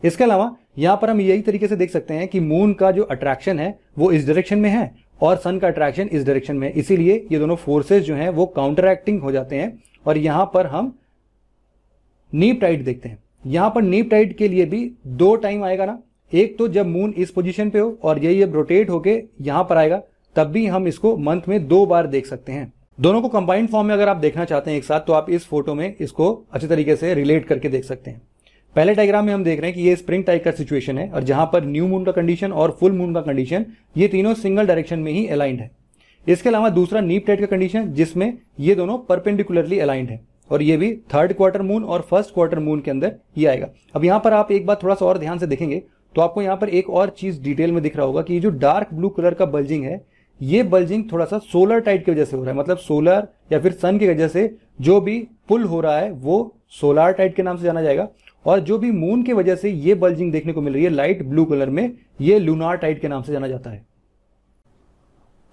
इसके अलावा यहाँ पर हम यही तरीके से देख सकते हैं कि मून का जो अट्रैक्शन है, वो इस डायरेक्शन में है और सन का अट्रैक्शन इस डायरेक्शन में है। इसीलिए ये दोनों फोर्सेस जो हैं, वो काउंटर एक्टिंग हो जाते हैं और यहाँ पर हम नीप टाइड देखते हैं। यहाँ पर नीप टाइड के लिए भी दो टाइम आएगा ना? एक तो जब मून इस पोजीशन पे हो और यही जब रोटेट होके यहाँ पर आएगा, तब भी हम इसको मंथ में दो बार देख सकते हैं। दोनों को कंबाइंड फॉर्म में अगर आप देखना चाहते हैं एक साथ तो आप इस फ़ोटो में इसको अच्छे तरीके से रिलेट करके देख सकते हैं। पहले डायग्राम में हम देख रहे हैं कि ये स्प्रिंग टाइप का सिचुएशन है और जहाँ पर न्यू मून का कंडीशन और फुल मून का कंडीशन ये तीनों सिंगल डायरेक्शन में ही अलाइंड है। इसके अलावा दूसरा नीप टाइट का कंडीशन जिसमें ये दोनों परपेंडिकुलरली अलाइंड है और ये भी थर्ड क्वार्टर मून और फ़र्स्ट क्वार्टर मून के अंदर ये आएगा। अब यहाँ पर आप एक बात थोड़ा सा और ध्यान से देखेंगे तो आपको यहाँ पर एक और चीज़ डिटेल में दिख रहा होगा कि ये जो डार्क ब्लू कलर का बल्जिंग है, ये बल्जिंग थोड़ा सा सोलर टाइट की वजह से हो रहा है। मतलब सोलर या फिर सन की वजह से जो भी पुल हो रहा है, वो सोलर टाइट के नाम से जाना जाएगा। और जो भी मून की वजह से ये बल्जिंग देखने को मिल रही है, लाइट ब्लू कलर में, ये लूनार टाइट के नाम से जाना जाता है।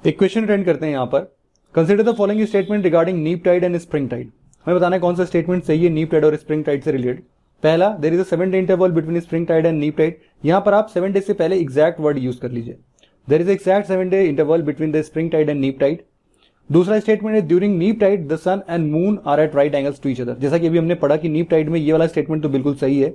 एक क्वेश्चन अटेंड करते हैं यहाँ पर। Consider the following statement regarding neap tide and spring tide हमें बताना है कौन सा स्टेटमेंट सही है नीप टाइड और स्प्रिंग टाइड से रिलेटेड पहला there is a seven day interval between spring tide and neap tide यहाँ पर आप सेवन डे से पहले एग्जैक्ट वर्ड यूज़ कर लीजिए। There is exact seven day interval between the spring tide and neap tide दूसरा स्टेटमेंट है during neap tide the sun and moon are at right angles to each other जैसा कि अभी हमने पढ़ा कि नीप टाइड में ये वाला स्टेटमेंट तो बिल्कुल सही है।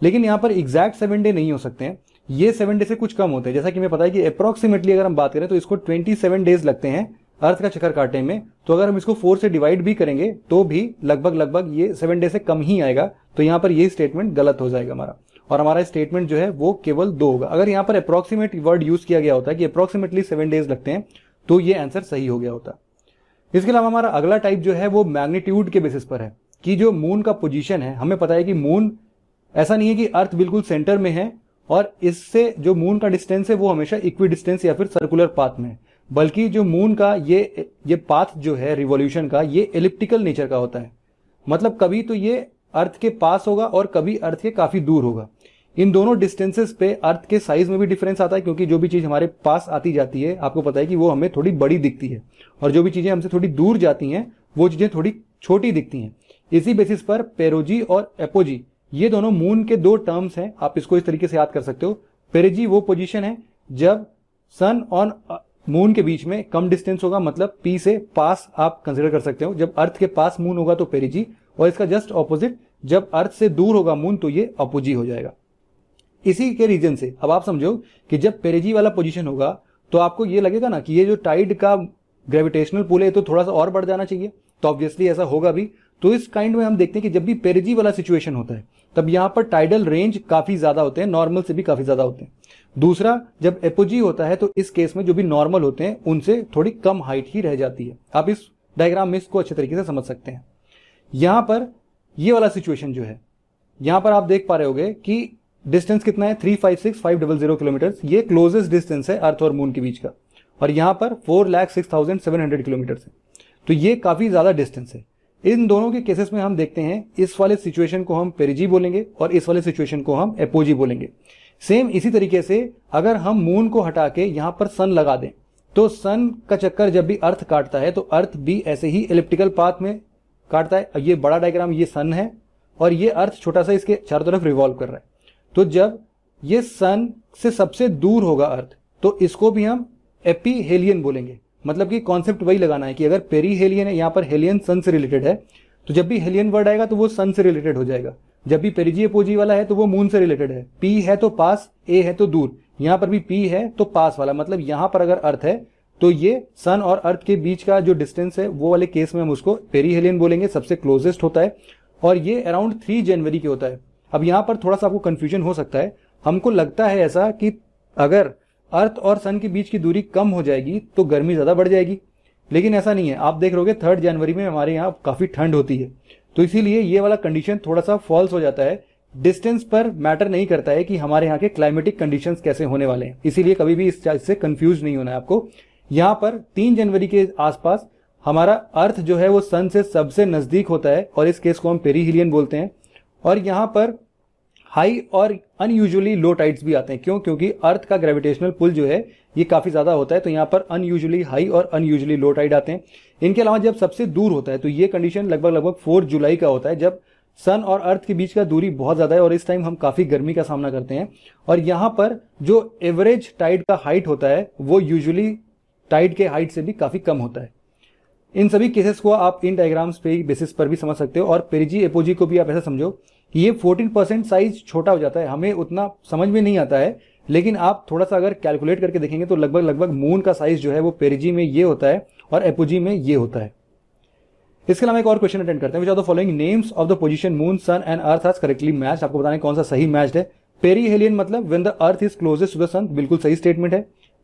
लेकिन यहाँ पर एग्जैक्ट सेवन डे नहीं हो सकते हैं। ये सेवन डे से कुछ कम होते हैं। जैसा कि हमें पता है कि अप्रोक्सीमेटली अगर हम बात करें तो इसको ट्वेंटी सेवन डेज़ लगते हैं। अर्थ का चक्कर काटने में तो अगर हम इसको फोर से डिवाइड भी करेंगे तो भी लगभग लगभग ये सेवन डे से कम ही आएगा तो यहाँ पर ये स्टेटमेंट गलत हो जाएगा हमारा। और हमारा स्टेटमेंट जो है, वो केवल दो होगा। अगर यहाँ पर अप्रोक्सीमेट वर्ड यूज़ किया गया होता है कि अप्रोक्सीमेटली सेवन डेज़ लगते हैं तो ये आंसर सही हो गया होता। इसके अलावा हमारा अगला टाइप जो है, वो मैग्नीट्यूड के बेसिस पर है, कि जो मून का पोजीशन है, हमें पता है कि मून ऐसा नहीं है कि अर्थ बिल्कुल सेंटर में है, और इससे जो मून का डिस्टेंस है, वो हमेशा इक्वी डिस्टेंस या फिर सर्कुलर पाथ में है। बल्कि जो मून का ये ये पाथ जो है रिवॉल्यूशन का, ये एलिप्टिकल नेचर का होता है। मतलब कभी तो ये अर्थ के पास होगा और कभी अर्थ के काफ़ी दूर होगा। इन दोनों डिस्टेंसेस पे अर्थ के साइज़ में भी डिफरेंस आता है, क्योंकि जो भी चीज़ हमारे पास आती जाती है, आपको पता है कि वो हमें थोड़ी बड़ी दिखती है। और जो भी चीज़ें हमसे थोड़ी दूर जाती हैं, वो चीज़ें थोड़ी छोटी दिखती हैं। इसी बेसिस पर पेरोजी और एपोजी ये दोनों मून के दो टर्म्स हैं। आप इसको इस तरीके से याद कर सकते हो। पेरेजी वो पोजिशन है जब सन ऑन मून के बीच में कम डिस्टेंस होगा मतलब पी से पास आप कंसिडर कर सकते हो। जब अर्थ के पास मून होगा तो पेरिजी और इसका जस्ट ऑपोजिट जब अर्थ से दूर होगा मून तो ये अपोजी हो जाएगा। इसी के रीजन से, अब आप समझो कि जब पेरेजी वाला पोजीशन होगा तो आपको ये लगेगा ना कि ये जो टाइड का ग्रेविटेशनल पुल है तो थोड़ा सा और बढ़ जाना चाहिए। तो ऑब्वियसली ऐसा होगा भी। तो इस काइंड में हम देखते हैं कि जब भी पेरेजी वाला सिचुएशन होता है तब यहाँ पर टाइडल रेंज काफ़ी ज़्यादा होते हैं नॉर्मल से भी काफ़ी ज़्यादा होते हैं। दूसरा, जब एपोजी होता है तो इस केस में जो भी नॉर्मल होते हैं, उनसे थोड़ी कम हाइट ही रह जाती है। आप इस डायग्राम में इसको अच्छे तरीके से समझ सकते हैं। यहाँ पर ये वाला सिचुएशन जो है, यहाँ पर आप देख पा रहे होगे कि डिस्टेंस कितना है? Three five six five double zero kilometre ये क्लोजेस्ट डिस्टेंस है अर्थ और मून के बीच का। और यहाँ पर four lakh six thousand seven hundred kilometre है। तो ये काफ़ी ज़्यादा डिस्टेंस है। इन दोनों के केसेस में हम देखते हैं, इस वाले सिचुएशन को हम पेरिजी बोलेंगे और इस वाले सिचुएशन को हम एपोजी बोलेंगे। सेम इसी तरीके से अगर हम मून को हटा के यहाँ पर सन लगा दें तो सन का चक्कर जब भी अर्थ काटता है तो अर्थ भी ऐसे ही इलेप्टिकल पाथ में काटता है। ये बड़ा डायग्राम ये सन है और ये अर्थ छोटा सा इसके चारों तरफ़ रिवॉल्व कर रहा है। तो जब ये सन से सबसे दूर होगा अर्थ तो इसको भी हम एपी बोलेंगे। मतलब कि कॉन्सेप्ट वही लगाना है कि अगर पेरी हेलियन है, यहाँ पर हेलियन सन से रिलेटेड है तो जब भी हेलियन वर्ड आएगा तो वो सन से रिलेटेड हो जाएगा। जब भी पेरिजी पोजी वाला है तो वो मून से रिलेटेड है। पी है तो पास ए है तो दूर। यहाँ पर भी पी है तो पास वाला मतलब यहाँ पर अगर अर्थ है तो ये सन और अर्थ के बीच का जो डिस्टेंस है, वो वाले केस में हम उसको पेरीहेलियन बोलेंगे, सबसे क्लोजेस्ट होता है। और ये अराउंड थ्री जनवरी के होता है। अब यहाँ पर थोड़ा सा आपको कंफ्यूजन हो सकता है। हमको लगता है ऐसा कि अगर अर्थ और सन के बीच की दूरी कम हो जाएगी तो गर्मी ज़्यादा बढ़ जाएगी। लेकिन ऐसा नहीं है। आप देख रहे थर्ड जनवरी में हमारे यहाँ काफ़ी ठंड होती है। तो इसीलिए ये वाला कंडीशन थोड़ा सा फॉल्स हो जाता है। डिस्टेंस पर मैटर नहीं करता है कि हमारे यहाँ के क्लाइमेटिक कंडीशन कैसे होने वाले हैं। इसीलिए कभी भी इस चीज़ से कंफ्यूज नहीं होना है आपको। यहाँ पर तीन जनवरी के आसपास हमारा अर्थ जो है, वो सन से सबसे नज़दीक होता है, और इस केस को हम पेरीहिलियन बोलते हैं। और यहाँ पर हाई और अनयूजुअली लो टाइड्स भी आते हैं। क्यों? क्योंकि अर्थ का ग्रेविटेशनल पुल जो है, ये काफ़ी ज़्यादा होता है तो यहाँ पर अनयूजुअली हाई और अनयूजुअली लो टाइड आते हैं। इनके अलावा जब सबसे दूर होता है तो ये कंडीशन लगभग लगभग फोर जुलाई का होता है, जब सन और अर्थ के बीच का दूरी बहुत ज़्यादा है और इस टाइम हम काफ़ी गर्मी का सामना करते हैं। और यहाँ पर जो एवरेज टाइड का हाइट होता है, वो यूजुअली टाइड के हाइट से भी काफ़ी कम होता है। इन सभी केसेस को आप इन डायग्राम्स पे बेसिस पर भी समझ सकते हो और पेरिजी एपोजी को भी आप ऐसा समझो। ये 14 परसेंट साइज़ छोटा हो जाता है। हमें उतना समझ में नहीं आता है, लेकिन आप थोड़ा सा अगर कैलकुलेट करके देखेंगे तो लगभग लगभग मून का साइज़ जो है वो पेरिजी में ये होता है और एपोजी में ये होता है। इसके अलावा एक और क्वेश्चन अटेंड करते हैं which are the following names of the position moon sun and earth आज करेक्टली मैच आपको बताने कौन सा सही मैच है। पेरी हेलियन मतलब when the earth is closest to the sun बिल्कुल सही स्टेटमेंट है।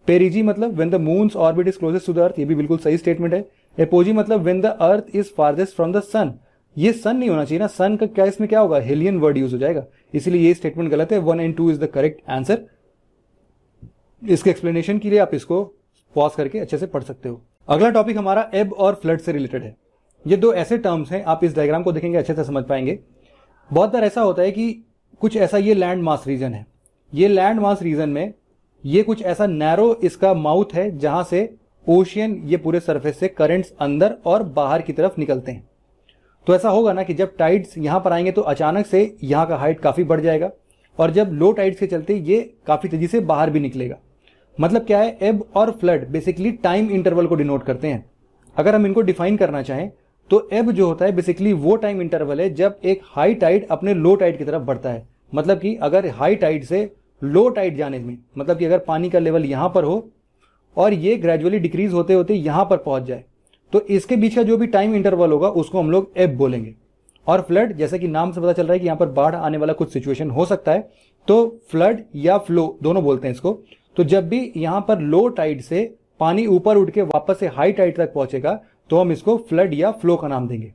पेरीजी मतलब when the moon orbit is closest to the earth ये भी बिल्कुल सही स्टेटमेंट है। एपोजी मतलब when the earth is farthest from the sun ये सन नहीं होना चाहिए ना। सन का क्या, इसमें क्या होगा? हेलियन वर्ड यूज़ हो जाएगा। इसीलिए ये स्टेटमेंट गलत है। One and two is the correct answer इसके एक्सप्लेनेशन के लिए आप इसको पॉज करके अच्छे से पढ़ सकते हो। अगला टॉपिक हमारा एब और फ्लड से रिलेटेड है। ये दो ऐसे टर्म्स हैं, आप इस डायग्राम को देखेंगे, अच्छे से समझ पाएँगे। बहुत बार ऐसा होता है कि कुछ ऐसा ये लैंड मास रीजन है। ये लैंड मास रीजन में ये कुछ ऐसा नैरो इसका माउथ है, जहाँ से ओशियन ये पूरे सरफेस से करंट्स अंदर और बाहर की तरफ़ निकलते हैं। तो ऐसा होगा ना कि जब टाइड्स यहाँ पर आएँगे तो अचानक से यहाँ का हाइट काफ़ी बढ़ जाएगा और जब लो टाइड्स के चलते ये काफ़ी तेज़ी से बाहर भी निकलेगा। मतलब क्या है? एब और फ्लड बेसिकली टाइम इंटरवल को डिनोट करते हैं। अगर हम इनको डिफाइन करना चाहें तो एब जो होता है बेसिकली वो टाइम इंटरवल है जब एक हाई टाइड अपने लो टाइड की तरफ़ बढ़ता है। मतलब कि अगर हाई टाइड से लो टाइड जाने में मतलब कि अगर पानी का लेवल यहाँ पर हो और ये ग्रेजुअली डिक्रीज होते होते यहाँ पर पहुँच जाए तो इसके बीच का जो भी टाइम इंटरवल होगा, उसको हम लोग एब बोलेंगे। और फ्लड जैसे कि नाम से पता चल रहा है कि यहाँ पर बाढ़ आने वाला कुछ सिचुएशन हो सकता है तो फ्लड या फ्लो दोनों बोलते हैं इसको। तो जब भी यहाँ पर लो टाइड से पानी ऊपर उठ के वापस से हाई टाइड तक पहुंचेगा तो हम इसको फ्लड या फ्लो का नाम देंगे।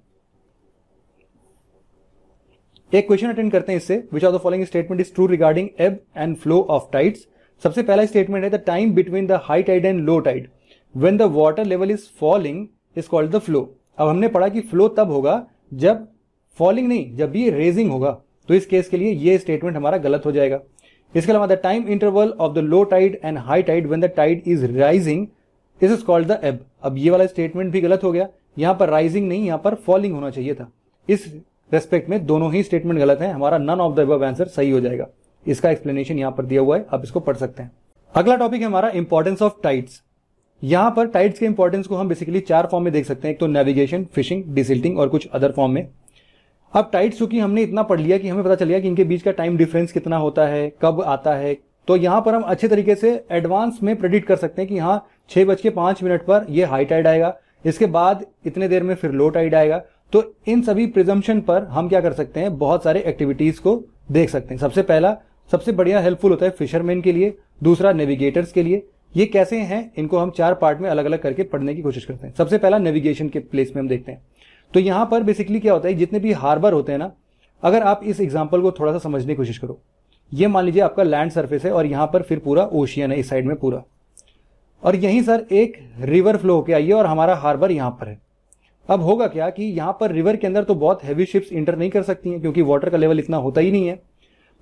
एक क्वेश्चन अटेंड करते हैं इससे which are the following statement is true regarding ebb and flow of tides सबसे पहला स्टेटमेंट है the time between the high tide and low tide when the water level is falling is called the flow अब हमने पढ़ा कि फ्लो तब होगा जब फॉलिंग नहीं, जब ये रेजिंग होगा। तो इस केस के लिए ये स्टेटमेंट हमारा गलत हो जाएगा। इसके अलावा the time interval of the low tide and high tide when the tide is rising is is called the ebb अब ये वाला स्टेटमेंट भी गलत हो गया। यहाँ पर राइजिंग नहीं, यहाँ पर फॉलिंग होना चाहिए था। इस रेस्पेक्ट में दोनों ही स्टेटमेंट गलत है। हमारा none of the above answer सही हो जाएगा। इसका एक्सप्लेनेशन यहाँ पर दिया हुआ है। आप इसको पढ़ सकते हैं। अगला टॉपिक है हमारा इंपॉर्टेंस ऑफ़ टाइड्स यहाँ पर टाइड्स के इंपॉर्टेंस को हम बेसिकली चार फॉर्म में देख सकते हैं। एक तो नेविगेशन फिशिंग डिसिल्टिंग और कुछ अदर फॉर्म में। अब टाइड्स चूँकि हमने इतना पढ़ लिया कि हमें पता चल गया कि इनके बीच का टाइम डिफरेंस कितना होता है, कब आता है तो यहाँ पर हम अच्छे तरीके से एडवांस में प्रेडिक्ट कर सकते हैं कि हाँ छह बज के पाँच मिनट पर यह हाई टाइड आएगा। इसके बाद इतने देर में फिर लो टाइड आएगा। तो इन सभी प्रिजम्पन पर हम क्या कर सकते हैं? बहुत सारे एक्टिविटीज़ को देख सकते हैं। सबसे पहला, सबसे बढ़िया हेल्पफुल होता है फिशरमैन के लिए, दूसरा नेविगेटर्स के लिए ये कैसे हैं, इनको हम चार पार्ट में अलग अलग करके पढ़ने की कोशिश करते हैं। सबसे पहला नेविगेशन के प्लेस में हम देखते हैं। तो यहाँ पर बेसिकली क्या होता है, जितने भी हार्बर होते हैं ना, अगर आप इस एग्ज़ाम्पल को थोड़ा सा समझने की कोशिश करो। ये मान लीजिए आपका लैंड सरफेस है और यहाँ पर फिर पूरा ओशियन है, इस साइड में पूरा। और यहीं सर एक रिवर फ्लो होके आई है और हमारा हार्बर यहाँ पर है। अब होगा क्या कि यहाँ पर रिवर के अंदर तो बहुत हैवी शिप्स इंटर नहीं कर सकती हैं, क्योंकि वाटर का लेवल इतना होता ही नहीं है।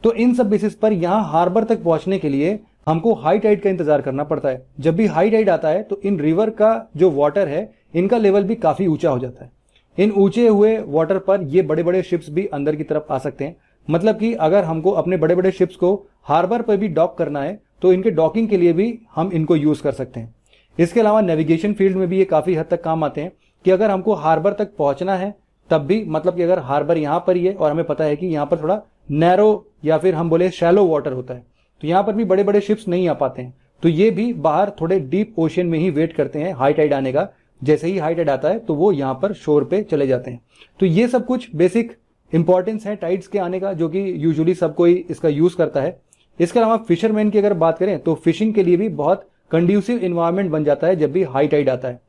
तो इन सब बेसिस पर यहाँ हार्बर तक पहुँचने के लिए हमको हाई टाइड का इंतज़ार करना पड़ता है। जब भी हाई टाइड आता है तो इन रिवर का जो वाटर है, इनका लेवल भी काफ़ी ऊँचा हो जाता है। इन ऊँचे हुए वाटर पर ये बड़े बड़े शिप्स भी अंदर की तरफ़ आ सकते हैं। मतलब कि अगर हमको अपने बड़े बड़े शिप्स को हार्बर पर भी डॉक करना है तो इनके डॉकिंग के लिए भी हम इनको यूज़ कर सकते हैं। इसके अलावा नेविगेशन फ़ील्ड में भी ये काफ़ी हद तक काम आते हैं कि अगर हमको हार्बर तक पहुँचना है, तब भी मतलब कि अगर हार्बर यहाँ पर ही है और हमें पता है कि यहाँ पर थोड़ा नैरो या फिर हम बोले शैलो वाटर होता है। तो यहाँ पर भी बड़े बड़े शिप्स नहीं आ पाते हैं। तो ये भी बाहर थोड़े डीप ओशियन में ही वेट करते हैं हाई टाइड आने का। जैसे ही हाई टाइड आता है तो वो यहाँ पर शोर पे चले जाते हैं। तो ये सब कुछ बेसिक इंपॉर्टेंस है टाइड्स के आने का, जो कि यूजुअली सब कोई इसका यूज़ करता है। इसके अलावा फिशरमैन की अगर बात करें तो फिशिंग के लिए भी बहुत कंड्यूसिव इन्वायरमेंट बन जाता है जब भी हाई टाइड आता है।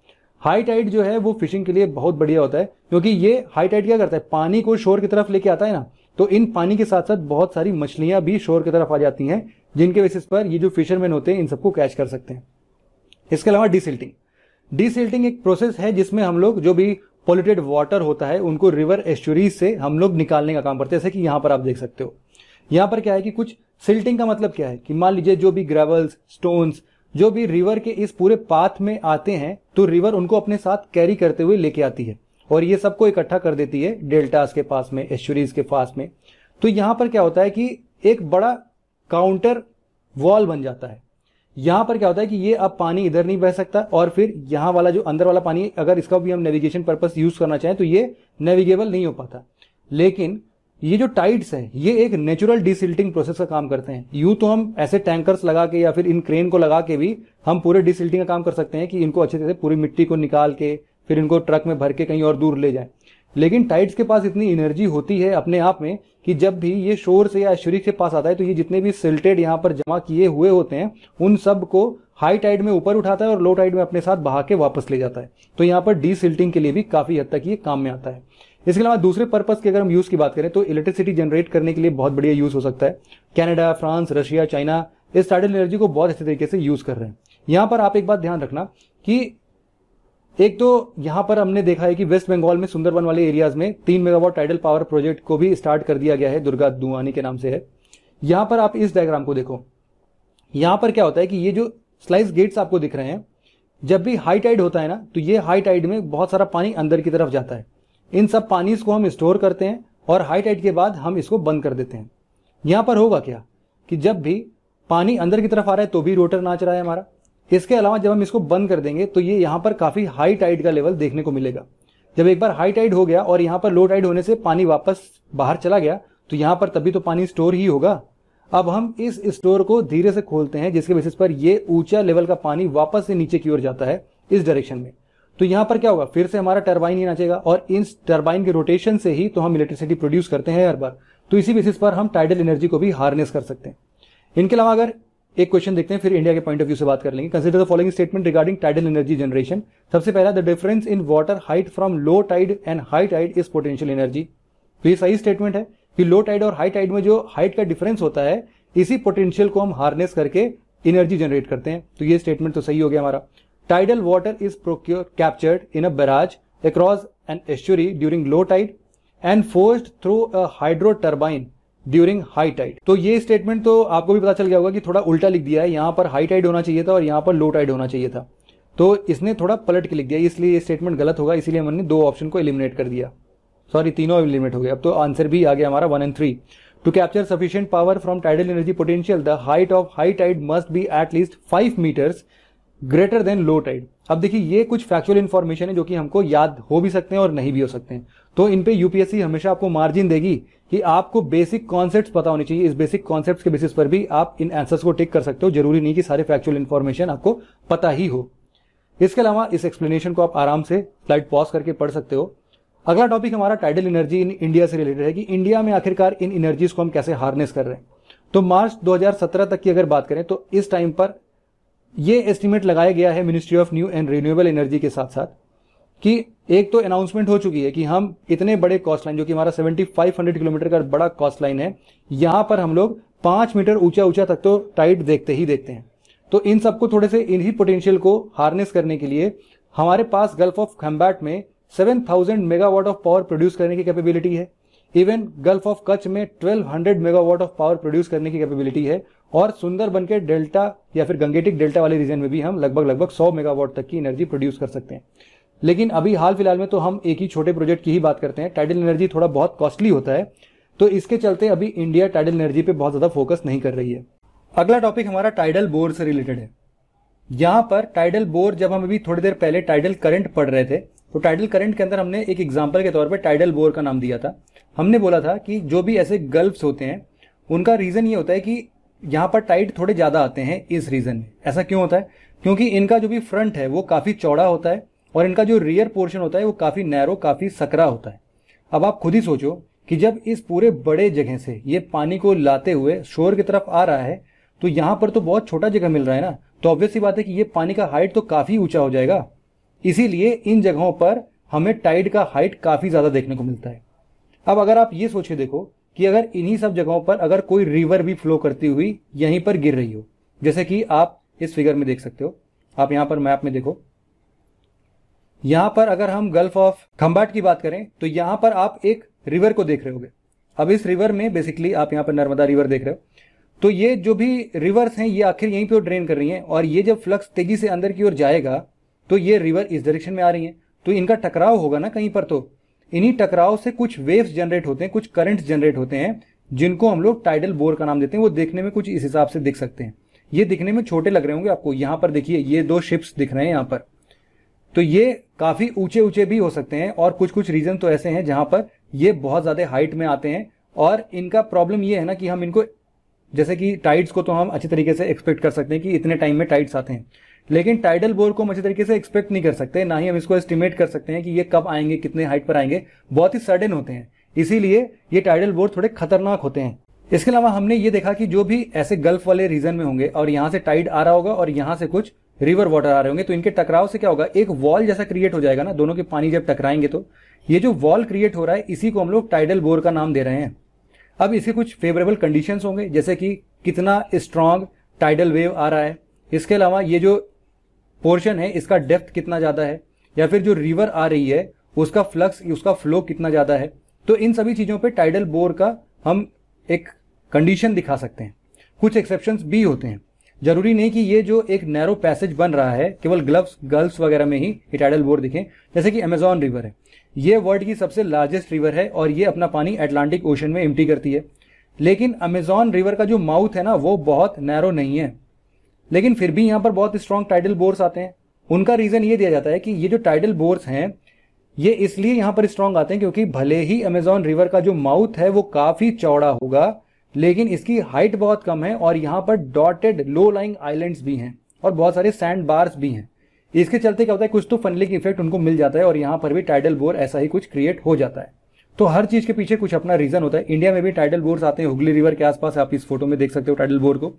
हाई टाइड जो है, वो फिशिंग के लिए बहुत बढ़िया होता है, क्योंकि ये हाई टाइड क्या करता है? पानी को शोर की तरफ़ लेके आता है ना तो इन पानी के साथ साथ बहुत सारी मछलियाँ भी शोर की तरफ़ आ जाती हैं, जिनके बेसिस पर ये जो फिशरमैन होते हैं, इन सबको कैच कर सकते हैं। इसके अलावा डिसिल्टिंग डिसिल्टिंग एक प्रोसेस है जिसमें हम लोग जो भी पोल्यूटेड वाटर होता है, उनको रिवर एस्चुरीज से हम लोग निकालने का काम करते हैं। जैसे कि यहाँ पर आप देख सकते हो। यहाँ पर क्या है कि कुछ सिल्टिंग का मतलब क्या है कि मान लीजिए जो भी ग्रेवल्स स्टोन्स जो भी रिवर के इस पूरे पाथ में आते हैं तो रिवर उनको अपने साथ कैरी करते हुए लेके आती है। और ये सबको इकट्ठा कर देती है डेल्टास के पास में एश्चुरीज के पास में। तो यहाँ पर क्या होता है कि एक बड़ा काउंटर वॉल बन जाता है। यहाँ पर क्या होता है कि ये अब पानी इधर नहीं बह सकता और फिर यहाँ वाला जो अंदर वाला पानी, अगर इसका भी हम नेविगेशन पर्पस यूज़ करना चाहें तो ये नेविगेबल नहीं हो पाता। लेकिन ये जो टाइड्स है, ये एक नेचुरल डिसिल्टिंग प्रोसेस का काम करते हैं। यूँ तो हम ऐसे टैंकर्स लगा के या फिर इन क्रेन को लगा के भी हम पूरे डिसिल्टिंग का काम कर सकते हैं कि इनको अच्छे से पूरी मिट्टी को निकाल के फिर इनको ट्रक में भर के कहीं और दूर ले जाए। लेकिन टाइड्स के पास इतनी एनर्जी होती है अपने आप में कि जब भी ये शोर से या शुरी के पास आता है तो ये जितने भी सिल्टेड यहाँ पर जमा किए हुए होते हैं, उन सबको हाई टाइड में ऊपर उठाता है और लो टाइड में अपने साथ बहा के वापस ले जाता है। तो यहाँ पर डी सिल्टिंग के लिए भी काफ़ी हद तक ये काम में आता है। इसके अलावा दूसरे पर्पज की अगर हम यूज़ की बात करें तो इलेक्ट्रिसिटी जनरेट करने के लिए बहुत बढ़िया यूज़ हो सकता है। कैनेडा फ्रांस रशिया चाइना इस टाइडल एनर्जी को बहुत अच्छे तरीके से यूज़ कर रहे हैं। यहाँ पर आप एक बात ध्यान रखना कि एक तो यहाँ पर हमने देखा है कि वेस्ट बंगाल में सुंदरबन वाले एरियाज़ में तीन मेगावाट टाइडल पावर प्रोजेक्ट को भी स्टार्ट कर दिया गया है, दुर्गा दुआनी के नाम से है। यहाँ पर आप इस डायग्राम को देखो। यहाँ पर क्या होता है कि ये जो स्लाइस गेट्स आपको दिख रहे हैं, जब भी हाई टाइड होता है ना तो ये हाई टाइड में बहुत सारा पानी अंदर की तरफ़ जाता है। इन सब पानी को हम स्टोर करते हैं और हाई टाइड के बाद हम इसको बंद कर देते हैं। यहाँ पर होगा क्या कि जब भी पानी अंदर की तरफ़ आ रहा है तो भी रोटर नाच रहा है हमारा। इसके अलावा जब हम इसको बंद कर देंगे तो ये यहाँ पर काफ़ी हाई टाइड का लेवल देखने को मिलेगा। जब एक बार हाई टाइड हो गया और यहाँ पर लो टाइड होने से पानी वापस बाहर चला गया तो यहाँ पर तभी तो पानी स्टोर ही होगा। अब हम इस स्टोर को धीरे से खोलते हैं, जिसके बेसिस पर ये ऊँचा लेवल का पानी वापस से नीचे की ओर जाता है इस डायरेक्शन में। तो यहाँ पर क्या होगा? फिर से हमारा टर्बाइन ही नाचेगा और इस टर्बाइन के रोटेशन से ही तो हम इलेक्ट्रिसिटी प्रोड्यूस करते हैं हर बार। तो इसी बेसिस पर हम टाइडल एनर्जी को भी हार्नेस कर सकते हैं। इनके अलावा अगर एक क्वेश्चन देखते हैं, फिर इंडिया के पॉइंट ऑफ़ व्यू से बात कर लेंगे। Consider the following statement regarding tidal energy generation सबसे पहला the difference in water height from low tide and high tide is potential energy तो ये सही स्टेटमेंट है कि लो टाइड और हाई टाइड में जो हाइट का डिफरेंस होता है, इसी पोटेंशियल को हम हार्नेस करके एनर्जी जनरेट करते हैं। तो ये स्टेटमेंट तो सही हो गया हमारा। Tidal water is procure captured in a barrage across an estuary during low tide and forced through a hydro turbine during high tide तो ये स्टेटमेंट तो आपको भी पता चल गया होगा कि थोड़ा उल्टा लिख दिया है। यहाँ पर हाई टाइड होना चाहिए था और यहाँ पर लो टाइड होना चाहिए था। तो इसने थोड़ा पलट के लिख दिया, इसलिए ये स्टेटमेंट गलत होगा, इसीलिए हमने दो ऑप्शन को एलिमिनेट कर दिया। सॉरी तीनों एलिमिनेट हो गया अब तो आंसर भी आ गया हमारा one and three to capture sufficient power from tidal energy potential the height of high tide must be at least five metres greater than low tide अब देखिए, ये कुछ फैक्चुअल इन्फॉर्मेशन है जो कि हमको याद हो भी सकते हैं और नहीं भी हो सकते हैं। तो इन पे यूपीएससी हमेशा आपको मार्जिन देगी। कि आपको बेसिक कॉन्सेप्ट पता होने चाहिए। इस बेसिक कॉन्सेप्ट के बेसिस पर भी आप इन आंसर्स को टिक कर सकते हो। ज़रूरी नहीं कि सारे फैक्चुअल इन्फॉर्मेशन आपको पता ही हो। इसके अलावा इस एक्सप्लेनेशन को आप आराम से स्लाइड पॉज करके पढ़ सकते हो। अगला टॉपिक हमारा टाइडल एनर्जी इन इंडिया से रिलेटेड है कि इंडिया में आखिरकार इन एनर्जीज को हम कैसे हार्नेस कर रहे हैं। तो मार्च 2017 तक की अगर बात करें तो इस टाइम पर यह एस्टिमेट लगाया गया है ministry of new and renewable energy के साथ साथ कि एक तो अनाउंसमेंट हो चुकी है कि हम इतने बड़े कॉस्ट लाइन जो कि हमारा 7500 किलोमीटर का बड़ा कॉस्ट लाइन है, यहाँ पर हम लोग पाँच मीटर ऊँचा ऊँचा तक तो टाइट देखते ही देखते हैं। तो इन सबको थोड़े से इन्हीं पोटेंशियल को हार्नेस करने के लिए हमारे पास गल्फ ऑफ़ खम्बैट में 7000 मेगावाट ऑफ़ पावर प्रोड्यूस करने की कैपेबिलिटी है। इवन गल्फ ऑफ़ कच्छ में 1200 मेगावाट ऑफ़ पावर प्रोड्यूस करने की कैपेबिलिटी है और सुंदरबन के डेल्टा या फिर गंगेटिक डेल्टा वाले रीजन में भी हम लगभग लगभग 100 मेगावाट तक की एनर्जी प्रोड्यूस कर सकते हैं। लेकिन अभी हाल फ़िलहाल में तो हम एक ही छोटे प्रोजेक्ट की ही बात करते हैं। टाइडल एनर्जी थोड़ा बहुत कॉस्टली होता है तो इसके चलते अभी इंडिया टाइडल एनर्जी पे बहुत ज़्यादा फोकस नहीं कर रही है। अगला टॉपिक हमारा टाइडल बोर से रिलेटेड है। यहाँ पर टाइडल बोर जब हम अभी थोड़ी देर पहले टाइडल करंट पढ़ रहे थे तो टाइडल करंट के अंदर हमने एक एग्ज़ाम्पल के तौर पर टाइडल बोर का नाम दिया था। हमने बोला था कि जो भी ऐसे गल्फ्स होते हैं, उनका रीजन ये होता है कि यहाँ पर टाइड थोड़े ज़्यादा आते हैं इस रीजन में। ऐसा क्यों होता है? क्योंकि इनका जो भी फ्रंट है, वो काफ़ी चौड़ा होता है और इनका जो रियर पोर्शन होता है, वो काफ़ी नैरो काफ़ी सकरा होता है। अब आप खुद ही सोचो कि जब इस पूरे बड़े जगह से ये पानी को लाते हुए शोर की तरफ़ आ रहा है तो यहाँ पर तो बहुत छोटा जगह मिल रहा है ना? तो ऑब्वियस बात है कि ये पानी का हाइट तो काफ़ी ऊँचा हो जाएगा। इसीलिए इन जगहों पर हमें टाइड का हाइट काफ़ी ज़्यादा देखने को मिलता है। अब अगर आप ये सोचे देखो कि अगर इन्हीं सब जगहों पर अगर कोई रिवर भी फ्लो करती हुई यहीं पर गिर रही हो, जैसे कि आप इस फिगर में देख सकते हो। आप यहाँ पर मैप में देखो। यहाँ पर अगर हम गल्फ ऑफ़ खंबाट की बात करें तो यहाँ पर आप एक रिवर को देख रहे होगे। अब इस रिवर में बेसिकली आप यहाँ पर नर्मदा रिवर देख रहे हो। तो ये जो भी रिवर्स हैं, ये आखिर यहीं पे ड्रेन कर रही हैं, और ये जब फ्लक्स तेज़ी से अंदर की ओर जाएगा तो ये रिवर इस डायरेक्शन में आ रही हैं। तो इनका टकराव होगा ना कहीं पर तो। इन्हीं टकराव से कुछ वेव्स जनरेट होते हैं, कुछ करंट्स जनरेट होते हैं, जिनको हम लोग टाइडल बोर का नाम देते हैं। वो देखने में कुछ इस हिसाब से दिख सकते हैं। ये दिखने में छोटे लग रहे होंगे आपको। यहाँ पर देखिए, ये दो शिप्स दिख रहे हैं यहाँ पर। तो ये काफ़ी ऊँचे ऊँचे भी हो सकते हैं और कुछ कुछ रीजन तो ऐसे हैं जहाँ पर ये बहुत ज़्यादा हाइट में आते हैं और इनका प्रॉब्लम ये है ना कि हम इनको, जैसे कि टाइड्स को तो हम अच्छे तरीके से एक्सपेक्ट कर सकते हैं कि इतने टाइम में टाइड्स आते हैं। लेकिन टाइडल बोर को हम अच्छे तरीके से एक्सपेक्ट नहीं कर सकते, ना ही हम इसको एस्टिमेट कर सकते हैं कि ये कब आएँगे, कितने हाइट पर आएँगे। बहुत ही सडन होते हैं। इसीलिए ये टाइडल बोर थोड़े खतरनाक होते हैं। इसके अलावा हमने ये देखा कि जो भी ऐसे गल्फ वाले रीजन में होंगे और यहाँ से टाइड आ रहा होगा और यहाँ से कुछ रिवर वाटर आ रहे होंगे तो इनके टकराव से क्या होगा? एक वॉल जैसा क्रिएट हो जाएगा ना, दोनों के पानी जब टकराएँगे तो। ये जो वॉल क्रिएट हो रहा है, इसी को हम लोग टाइडल बोर का नाम दे रहे हैं। अब इसके कुछ फेवरेबल कंडीशन होंगे, जैसे कि कितना स्ट्रांग टाइडल वेव आ रहा है। इसके अलावा ये जो पोर्शन है, इसका डेप्थ कितना ज़्यादा है, या फिर जो रिवर आ रही है, उसका फ्लक्स उसका फ्लो कितना ज़्यादा है। तो इन सभी चीज़ों पे टाइडल बोर का हम एक कंडीशन दिखा सकते हैं। कुछ एक्सेप्शन भी होते हैं। ज़रूरी नहीं कि ये जो एक नैरो पैसेज बन रहा है, केवल ग्लव्स गर्ल्स वगैरह में ही टाइडल बोर दिखे। जैसे कि अमेजॉन रिवर है। ये वर्ल्ड की सबसे लार्जेस्ट रिवर है और ये अपना पानी अटलांटिक ओशन में इम्टी करती है। लेकिन अमेजॉन रिवर का जो माउथ है ना, वो बहुत नैरो नहीं है। लेकिन फिर भी यहाँ पर बहुत स्ट्रॉन्ग टाइडल बोर्स आते हैं। उनका रीजन ये दिया जाता है कि ये जो टाइडल बोर्स हैं, ये इसलिए यहाँ पर स्ट्रॉन्ग आते हैं क्योंकि भले ही अमेजॉन रिवर का जो माउथ है, वो काफ़ी चौड़ा होगा लेकिन इसकी हाइट बहुत कम है और यहाँ पर डॉटेड लो लाइंग आइलैंड्स भी हैं और बहुत सारे सैंड बार्स भी हैं। इसके चलते क्या होता है, कुछ तो फनलिंग इफ़ेक्ट उनको मिल जाता है और यहाँ पर भी टाइडल बोर ऐसा ही कुछ क्रिएट हो जाता है। तो हर चीज़ के पीछे कुछ अपना रीजन होता है। इंडिया में भी टाइडल बोर्स आते हैं, हुगली रिवर के आसपास, आप इस फ़ोटो में देख सकते हो टाइडल बोर को।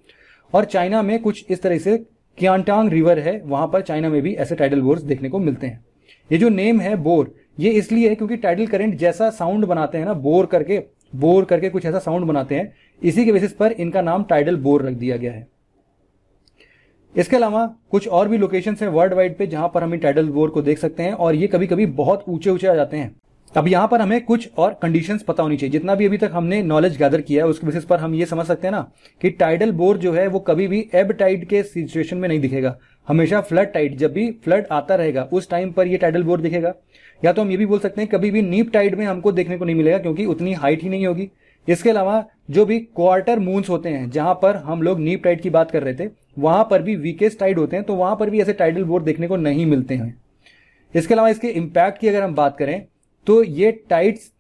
और चाइना में कुछ इस तरह से क्यांटांग रिवर है, वहाँ पर चाइना में भी ऐसे टाइडल बोर्स देखने को मिलते हैं। ये जो नेम है बोर ये इसलिए है क्योंकि टाइडल करंट जैसा साउंड बनाते हैं ना बोर करके बोर करके कुछ ऐसा साउंड बनाते हैं। इसी के बेसिस पर इनका नाम टाइडल बोर रख दिया गया है। इसके अलावा कुछ और भी लोकेशन है वर्ल्ड वाइड पे जहाँ पर हम इन टाइडल बोर को देख सकते हैं और ये कभी कभी बहुत ऊँचे ऊँचे आ जाते हैं। अब यहाँ पर हमें कुछ और कंडीशन पता होनी चाहिए। जितना भी अभी तक हमने नॉलेज गैदर किया है उसके बेसिस पर हम ये समझ सकते हैं ना कि टाइडल बोर जो है, वो कभी भी एब टाइड के सिचुएशन में नहीं दिखेगा। हमेशा फ्लड टाइड जब भी फ्लड आता रहेगा, उस टाइम पर ये टाइडल बोर दिखेगा। या तो हम ये भी बोल सकते हैं, कभी भी नीप टाइड में हमको देखने को नहीं मिलेगा, क्योंकि उतनी हाइट ही नहीं होगी। इसके अलावा, जो भी क्वार्टर मून्स होते हैं, जहाँ पर हम लोग नीप टाइड की बात कर रहे थे, वहाँ पर भी वीकेस्ट टाइड होते हैं तो वहाँ पर भी ऐसे टाइडल बोर देखने को नहीं मिलते हैं। इसके अलावा इसके इम्पैक्ट की अगर हम बात करें तो ये टाइड्स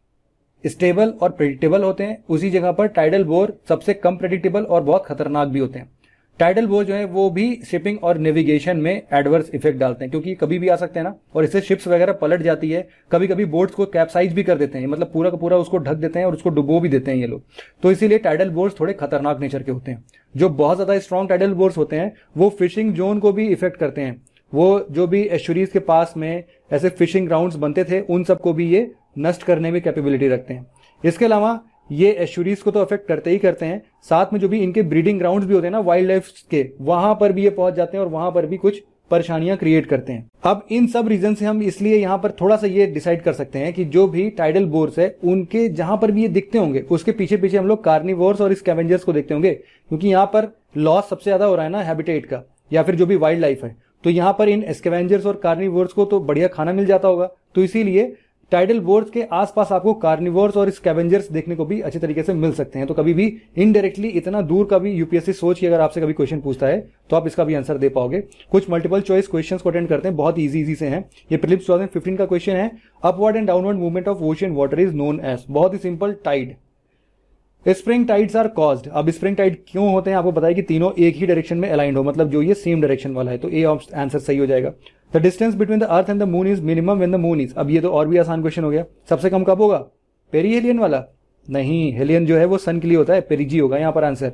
स्टेबल और प्रेडिक्टेबल होते हैं। उसी जगह पर टाइडल बोर सबसे कम प्रेडिक्टेबल और बहुत खतरनाक भी होते हैं। टाइडल बोर जो है, वो भी शिपिंग और नेविगेशन में एडवर्स इफ़ेक्ट डालते हैं, क्योंकि कभी भी आ सकते हैं ना, और इससे शिप्स वगैरह पलट जाती है कभी कभी बोट्स को कैप्साइज भी कर देते हैं मतलब पूरा का पूरा उसको ढक देते हैं और उसको डुबो भी देते हैं ये लोग। तो इसीलिए टाइडल बोर्स थोड़े खतरनाक नेचर के होते हैं। जो बहुत ज़्यादा स्ट्रॉन्ग टाइडल बोर्स होते हैं, वो फिशिंग जोन को भी इफ़ेक्ट करते हैं। वो जो भी एश्यूरीज के पास में ऐसे फिशिंग ग्राउंड्स बनते थे, उन सबको भी ये नष्ट करने में कैपेबिलिटी रखते हैं। इसके अलावा ये एश्चुरीज को तो अफेक्ट करते ही करते हैं। साथ में जो भी इनके ब्रीडिंग ग्राउंड्स भी होते हैं ना वाइल्ड लाइफ के, वहाँ पर भी ये पहुँच जाते हैं और वहाँ पर भी कुछ परेशानियाँ क्रिएट करते हैं। अब इन सब रीजन से हम इसलिए यहाँ पर थोड़ा सा ये डिसाइड कर सकते हैं कि जो भी टाइडल बोर्स है, उनके जहाँ पर भी ये दिखते होंगे, उसके पीछे पीछे हम लोग कार्निवोर्स और स्कैवेंजर्स को देखते होंगे, क्योंकि यहाँ पर लॉस सबसे ज़्यादा हो रहा है ना हैबिटेट का, या फिर जो भी वाइल्ड लाइफ है। तो यहाँ पर इन स्केवेंजर्स और कार्निवोर्स को तो बढ़िया खाना मिल जाता होगा। तो इसीलिए टाइडल बोर्ड के आसपास आपको कार्निवोर्स और स्कैवेंजर्स देखने को भी अच्छे तरीके से मिल सकते हैं। तो कभी भी इनडायरेक्टली इतना दूर का भी यूपीएससी सोच के अगर आपसे कभी क्वेश्चन पूछता है तो आप इसका भी आंसर दे पाओगे। कुछ मल्टीपल चॉइस क्वेश्चन को अटेंड करते हैं, बहुत ईजी ईजी से हैं। ये प्रिलिप्स टू का क्वेश्चन है। Upward and downward movement of ocean water is known as बहुत ही simple tide spring tides are caused अब स्प्रिंग टाइड क्यों होते हैं? आपको बताया कि तीनों एक ही डायरेक्शन में अलाइंड हो। मतलब जो ये सेम डायरेक्शन वाला है तो ए आंसर सही हो जाएगा। The distance between the earth and the moon is minimum when the moon is अब ये तो और भी आसान क्वेश्चन हो गया। सबसे कम कब होगा? पेरी हेलियन वाला। नहीं हेलियन जो है वो सन के लिए होता है पेरीजी होगा, यहाँ पर आंसर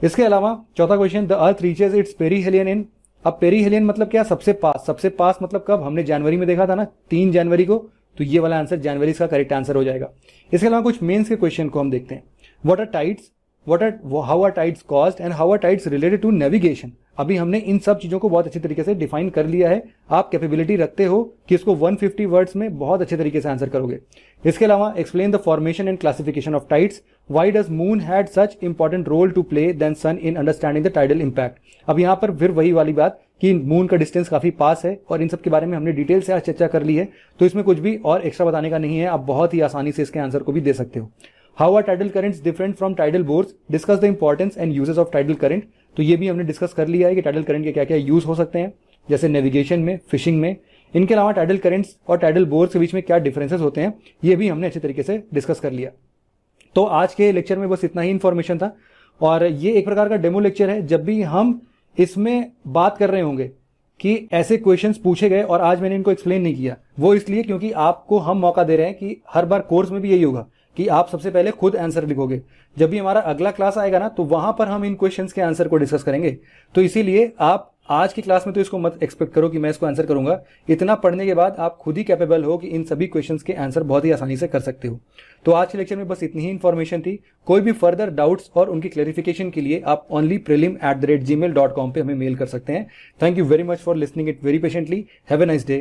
इसके अलावा, चौथा question the earth reaches its perihelion in अब पेरी हेलियन मतलब क्या? सबसे पास। सबसे पास मतलब कब? हमने जनवरी में देखा था ना, तीन जनवरी को। तो ये वाला आंसर जनवरी का करेक्ट आंसर हो जाएगा। इसके अलावा कुछ मेन्स के क्वेश्चन को हम देखते हैं। What are tides? What are how are tides caused and how are tides related to navigation? अभी हमने इन सब चीज़ों को बहुत अच्छे तरीके से डिफाइन कर लिया है। आप कैपेबिलिटी रखते हो कि इसको 150 वर्ड्स में बहुत अच्छे तरीके से आंसर करोगे। इसके अलावा explain the formation and classification of tides why does moon had such important role to play than sun in understanding the tidal impact अब यहाँ पर फिर वही वाली बात कि मून का डिस्टेंस काफ़ी पास है और इन सब के बारे में हमने डिटेल से आज चर्चा कर ली है। तो इसमें कुछ भी और एक्स्ट्रा बताने का नहीं है। आप बहुत ही आसानी से इसके आंसर को भी दे सकते हो। How are tidal currents different from tidal bores discuss the importance and uses of tidal current तो ये भी हमने डिस्कस कर लिया है कि टाइडल करंट के क्या क्या यूज़ हो सकते हैं, जैसे नेविगेशन में फिशिंग में। इनके अलावा टाइडल करेंट्स और टाइडल बोर्स के बीच में क्या डिफरेंसेस होते हैं, ये भी हमने अच्छे तरीके से डिस्कस कर लिया। तो आज के लेक्चर में बस इतना ही इन्फॉर्मेशन था। और ये एक प्रकार का डेमो लेक्चर है, जब भी हम इसमें बात कर रहे होंगे कि ऐसे क्वेश्चन पूछे गए और आज मैंने इनको एक्सप्लेन नहीं किया। वो इसलिए क्योंकि आपको हम मौका दे रहे हैं कि हर बार कोर्स में भी यही होगा। कि आप सबसे पहले खुद आंसर लिखोगे। जब भी हमारा अगला क्लास आएगा ना तो वहाँ पर हम इन क्वेश्चंस के आंसर को डिस्कस करेंगे। तो इसीलिए आप आज की क्लास में तो इसको मत एक्सपेक्ट करो कि मैं इसको आंसर करूँगा। इतना पढ़ने के बाद आप खुद ही कैपेबल हो कि इन सभी क्वेश्चंस के आंसर बहुत ही आसानी से कर सकते हो। तो आज के लेक्चर में बस इतनी ही इन्फॉर्मेशन थी। कोई भी फर्दर डाउट्स और उनकी क्लेरिफिकेशन के लिए आप only prelim at the rate G mail dot com पर हमें मेल कर सकते हैं। Thank you very much for listening it very patiently have a nice day